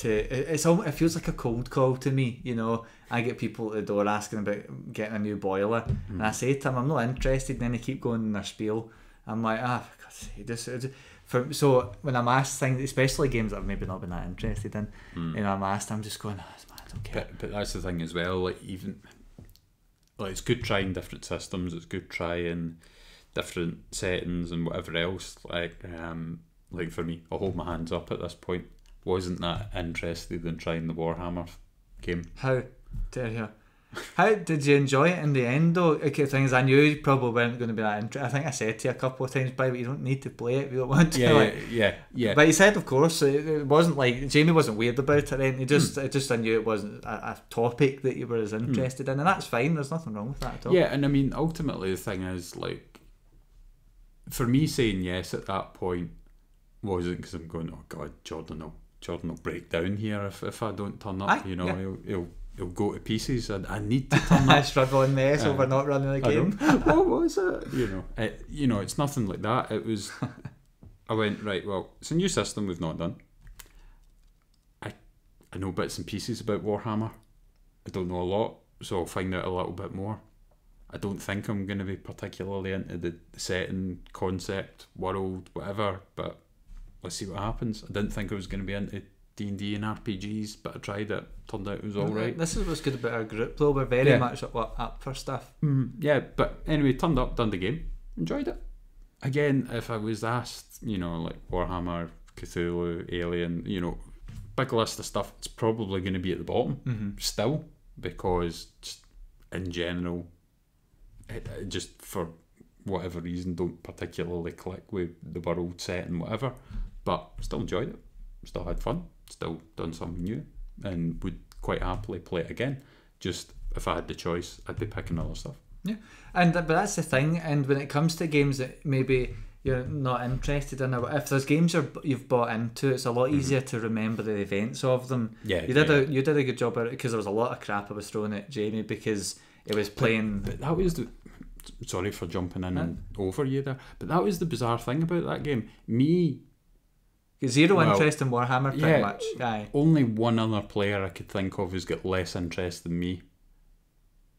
to. It's almost, it feels like a cold call to me. You know, I get people at the door asking about getting a new boiler, Hmm. and I say to them, I'm not interested. And then they keep going in their spiel. I'm like, ah, for God's sake, this. this for, so when I'm asked things, especially games that I've maybe not been that interested in, Mm. you know, I'm asked, I'm just going, oh, man, I don't care. But, but that's the thing as well. Like even like it's good trying different systems. It's good trying different settings and whatever else. Like um, like for me, I'll hold my hands up at this point. Wasn't that interested in trying the Warhammer game? How dare you? How did you enjoy it in the end though? Okay, things I knew you probably weren't going to be that interested. I think I said to you a couple of times, but you don't need to play it if you don't want to. Yeah, like, yeah, yeah. But he said, of course, it, wasn't like Jamie wasn't weird about it. Then he just, Hmm. it just I knew it wasn't a, a topic that you were as interested in, and that's fine. There's nothing wrong with that at all. Yeah, and I mean, ultimately, the thing is, like, for me saying yes at that point wasn't because I'm going, oh God, Jordan will Jordan will break down here if, if I don't turn up. Aye, you know, yeah. he'll, he'll he'll go to pieces. and I need to turn I up. Struggling mess Uh, over not running the game. what was it? You know, it, you know, it's nothing like that. It was. I went right. Well, it's a new system we've not done. I I know bits and pieces about Warhammer. I don't know a lot, so I'll find out a little bit more. I don't think I'm going to be particularly into the setting, concept, world, whatever. But let's see what happens. I didn't think I was going to be into D and D and RPGs, but I tried it. Turned out it was all right. This is what's good about our group, though. We're very Yeah. much up, up for stuff. Mm, yeah, but anyway, turned up, done the game, enjoyed it. Again, if I was asked, you know, like Warhammer, Cthulhu, Alien, you know, big list of stuff, it's probably going to be at the bottom Mm-hmm. still because in general, it, it just for whatever reason don't particularly click with the world set and whatever. But still enjoyed it, still had fun, still done something new, and would quite happily play it again. Just if I had the choice, I'd be picking other stuff. Yeah, and but that's the thing. And when it comes to games that maybe you're not interested in, or if there's games you're, you've bought into, it's a lot mm-hmm. easier to remember the events of them. Yeah, You did a you did a good job at it because there was a lot of crap I was throwing at Jamie because it was playing. But that was the. Sorry for jumping in and over you there, but that was the bizarre thing about that game. Me, Zero Well, interest in Warhammer, pretty yeah. much. Aye. only one other player I could think of who's got less interest than me.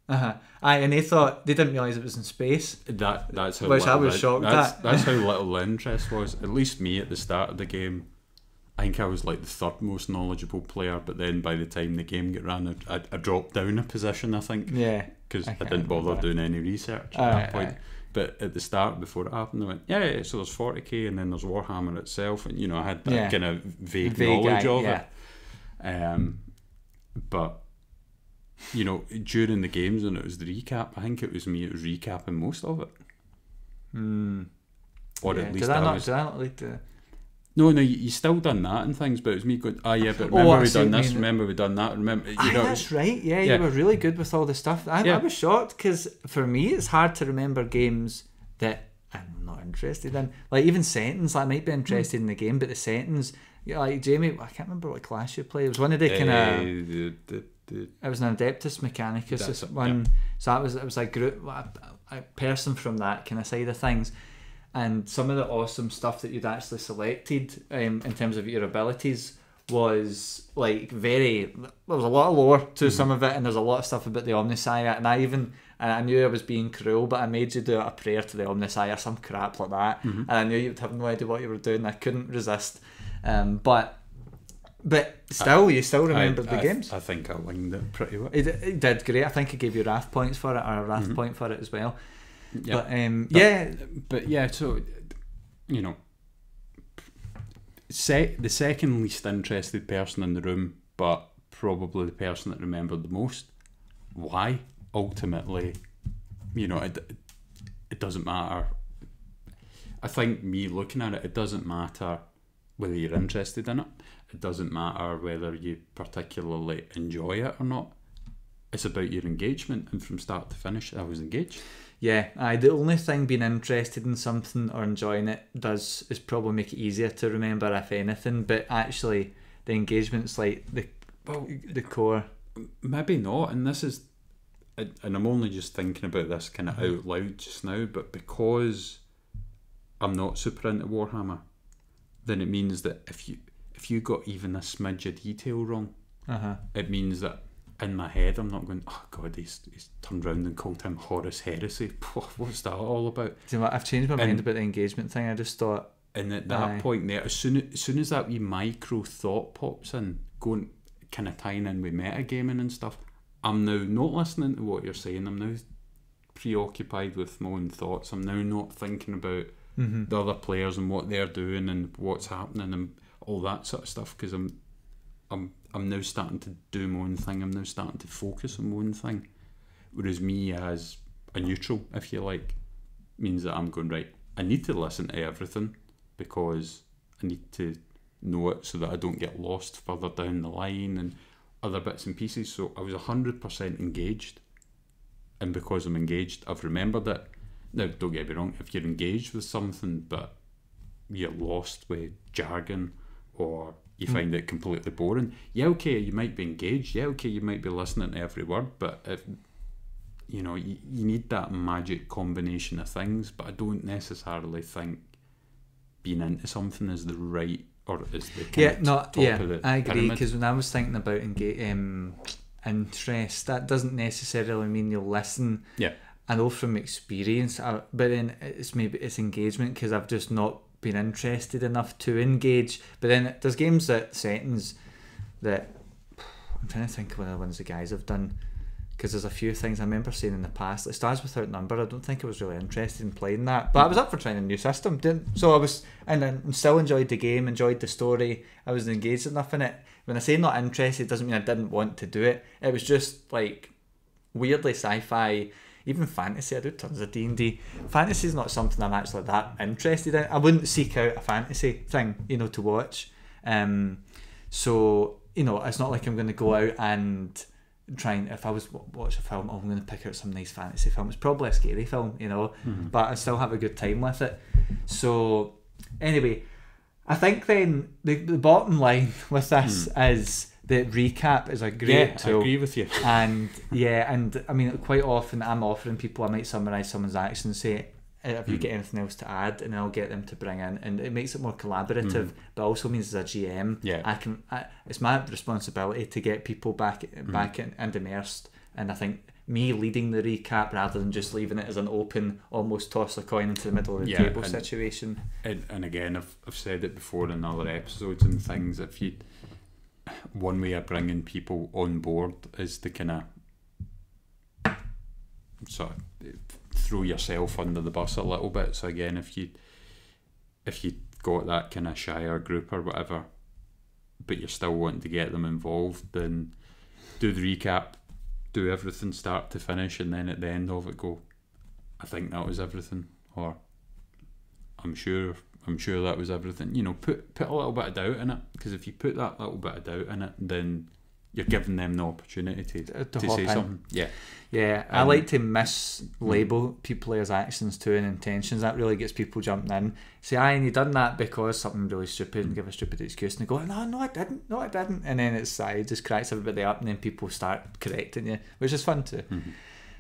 Uh-huh. Aye, and they thought they didn't realise it was in space. That that's how. Which I little was shocked that's, at. That's how little the interest was. At least me at the start of the game. I think I was like the third most knowledgeable player, but then by the time the game got ran, I, I, I dropped down a position. I think Yeah. because I I, didn't bother doing any research at Aye, that point. aye. But at the start, before it happened, I went, yeah, yeah, so there's 40k, and then there's Warhammer itself, and you know, I had that Yeah. kind of vague, Vague, knowledge of yeah. it. Um, but you know, during the games and it was the recap, I think it was me. It was recapping most of it, Hmm. or yeah. at least did I, I not? was. Did I not like the? No, no, you, you still done that and things, but it was me going, ah, yeah, but Oh, remember I we done this, remember we done that, remember, you Aye, know, that's right. Yeah, yeah. you were really good with all the stuff. I, I was shocked because for me, it's hard to remember games that I'm not interested in. Like even settings, I might be interested in the game, but the yeah, like Jamie, I can't remember what class you played. It was one of the kind of. the, It was an Adeptus Mechanicus. That's this it, one, so that was it was a group, a, a person from that kind of side of things, and some of the awesome stuff that you'd actually selected um, in terms of your abilities was like very. There was a lot of lore to some of it, and there's a lot of stuff about the Omnissiah, and I even. And I knew I was being cruel, but I made you do a prayer to the Omnissiah, some crap like that. And I knew you'd have no idea what you were doing. I couldn't resist. Um, but but still, you still remembered I, the I, games. I think I winged it pretty well. It, did, did great. I think he gave you Wrath points for it, or a Wrath Mhm. point for it as well. Yeah. But um, But- yeah, But yeah, so you know, se- the second least interested person in the room, but probably the person that remembered the most. Why? Ultimately, you know, it, it doesn't matter. I think me looking at it, it doesn't matter whether you're interested in it. It doesn't matter whether you particularly enjoy it or not. It's about your engagement, and from start to finish, I was engaged. Yeah. Aye, the only thing being interested in something or enjoying it does is probably make it easier to remember, if anything. But actually, the engagement's like the Well, the core. Maybe not, and this is, and I'm only just thinking about this kind of out loud just now, but because I'm not super into Warhammer, then it means that if you if you got even a smidge of detail wrong, Uh huh. it means that in my head I'm not going, oh god, he's, he's turned round and called him Horus Heresy. What's that all about? Do you know what? I've changed my mind about the engagement thing. I just thought, And at that Aye. point there, as soon as soon as that wee micro thought pops in, going kind of tying in with metagaming and stuff, I'm now not listening to what you're saying. I'm now preoccupied with my own thoughts. I'm now not thinking about mm-hmm. the other players and what they're doing and what's happening and all that sort of stuff because I'm I'm I'm now starting to do my own thing. I'm now starting to focus on my own thing. Whereas me as a neutral, if you like, means that I'm going right. I need to listen to everything because I need to know it so that I don't get lost further down the line and other bits and pieces. So I was hundred percent engaged, and because I'm engaged, I've remembered it. Now, don't get me wrong. If you're engaged with something but you're lost with jargon or you find it completely boring. Yeah, okay, you might be engaged. Yeah, okay, you might be listening to every word, but if you know, you, you need that magic combination of things. But I don't necessarily think being into something is the right or is the Yeah, no, top yeah, I agree. Because when I was thinking about enga- um, interest, that doesn't necessarily mean you'll listen. Yeah. I know from experience, I, but then it's maybe it's engagement because I've just not been interested enough to engage. But then there's games that settings that I'm trying to think of one of the ones the guys have done because there's a few things I remember seeing in the past. Like Stars Without Number, I don't think I was really interested in playing that, but I was up for trying a new system. Didn't so I was and I still enjoyed the game, enjoyed the story. I was engaged enough in it. When I say not interested, doesn't mean I didn't want to do it. It was just like weirdly sci-fi, even fantasy. I do tons of D and D. Fantasy is not something I'm actually that interested in. I wouldn't seek out a fantasy thing, you know, to watch. Um, so you know, it's not like I'm going to go out and try and if I was w- watch a film, I'm going to pick out some nice fantasy film. It's probably a scary film, you know, but I still have a good time with it. So anyway, I think then the, the bottom line with this is that recap is a great yeah, I tool agree with you. and yeah, and I mean, quite often I'm offering people, I might summarize someone's actions, say, "Uh, have you Mm. got anything else to add, and I'll get them to bring in, and it makes it more collaborative, but also means as a GM, Mm. Yeah. I can, I, it's my responsibility to get people back, Mm. back in, and immersed, and I think me leading the recap rather than just leaving it as an open, almost toss a coin into the middle of the Yeah, table and- situation. and, and again, I've, I've said it before in other episodes and things. If you, one way of bringing people on board is to kind of sort of throw yourself under the bus a little bit. So again, if you if you got that kind of shire group or whatever, but you're still wanting to get them involved, then do the recap, do everything start to finish, and then at the end of it, go. I think that was everything, or I'm sure I'm sure that was everything. You know, put put a little bit of doubt in it because if you put that little bit of doubt in it, then you're giving them the opportunity to, To- to say in. something. Yeah, Yeah, I Um, like to mislabel people players' actions too and intentions. That really gets people jumping in. Say, "Aye, and you done that because something really stupid," and give a stupid excuse, and they go, "No, no, I didn't. No, I didn't." And then it's I just cracks everybody up, and then people start correcting you, which is fun too. Mhm.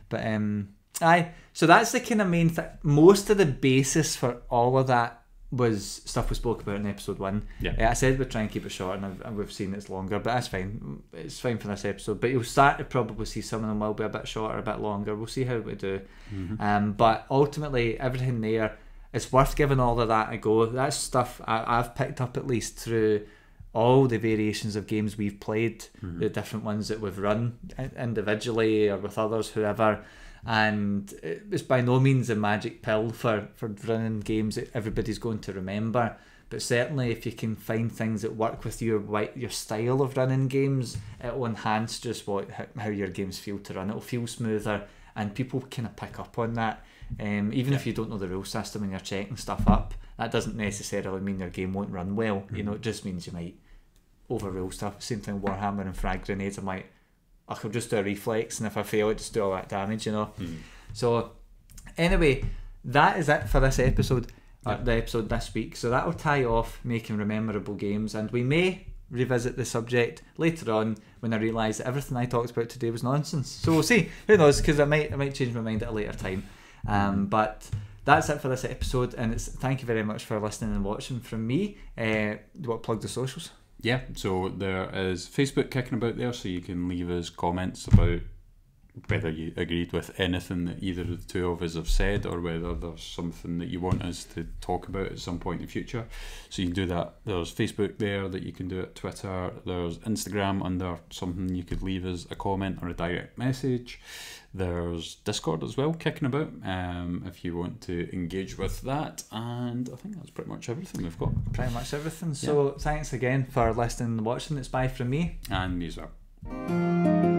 But um, aye, so that's the kind of main thing. Most of the basis for all of that was stuff we spoke about in episode one. Yeah. Uh, I said we'd try and keep it short, and, I've, and we've seen it's longer, but that's fine. It's fine for this episode. But you'll start to probably see some of them will be a bit shorter, a bit longer. We'll see how we do. Mm-hmm. Um, but ultimately, everything there, it's worth giving all of that a go. That's stuff I, I've picked up at least through all the variations of games we've played, the different ones that we've run individually or with others, whoever. And it's by no means a magic pill for, for running games that everybody's going to remember. But certainly, if you can find things that work with your your style of running games, it will enhance just what how, your games feel to run. It'll feel smoother, and people kind of pick up on that. Um, even if you don't know the rule system and you're checking stuff up, that doesn't necessarily mean your game won't run well. You know, it just means you might overrule stuff. Same thing with Warhammer and frag grenades. I might, I could just do a reflex, and if I fail, it just do all that damage. You know. Mm. So, anyway, that is it for this episode. Uh, the episode this week. So that will tie off making memorable games, and we may revisit the subject later on when I realise that everything I talked about today was nonsense. So we'll see. Who knows? Because I might I might change my mind at a later time. Um, but that's it for this episode, and it's thank you very much for listening and watching from me. Uh, do you want to plug the socials? Yeah, so there is Facebook kicking about there, so you can leave us comments about whether you agreed with anything that either of the two of us have said or whether there's something that you want us to talk about at some point in the future. So you can do that. There's Facebook there that you can do it, Twitter, there's Instagram under something you could leave us a comment or a direct message. There's Discord as well, kicking about, um, if you want to engage with that. And I think that's pretty much everything we've got. Pretty much everything. So thanks again for listening and watching. It's bye from me. And me as well.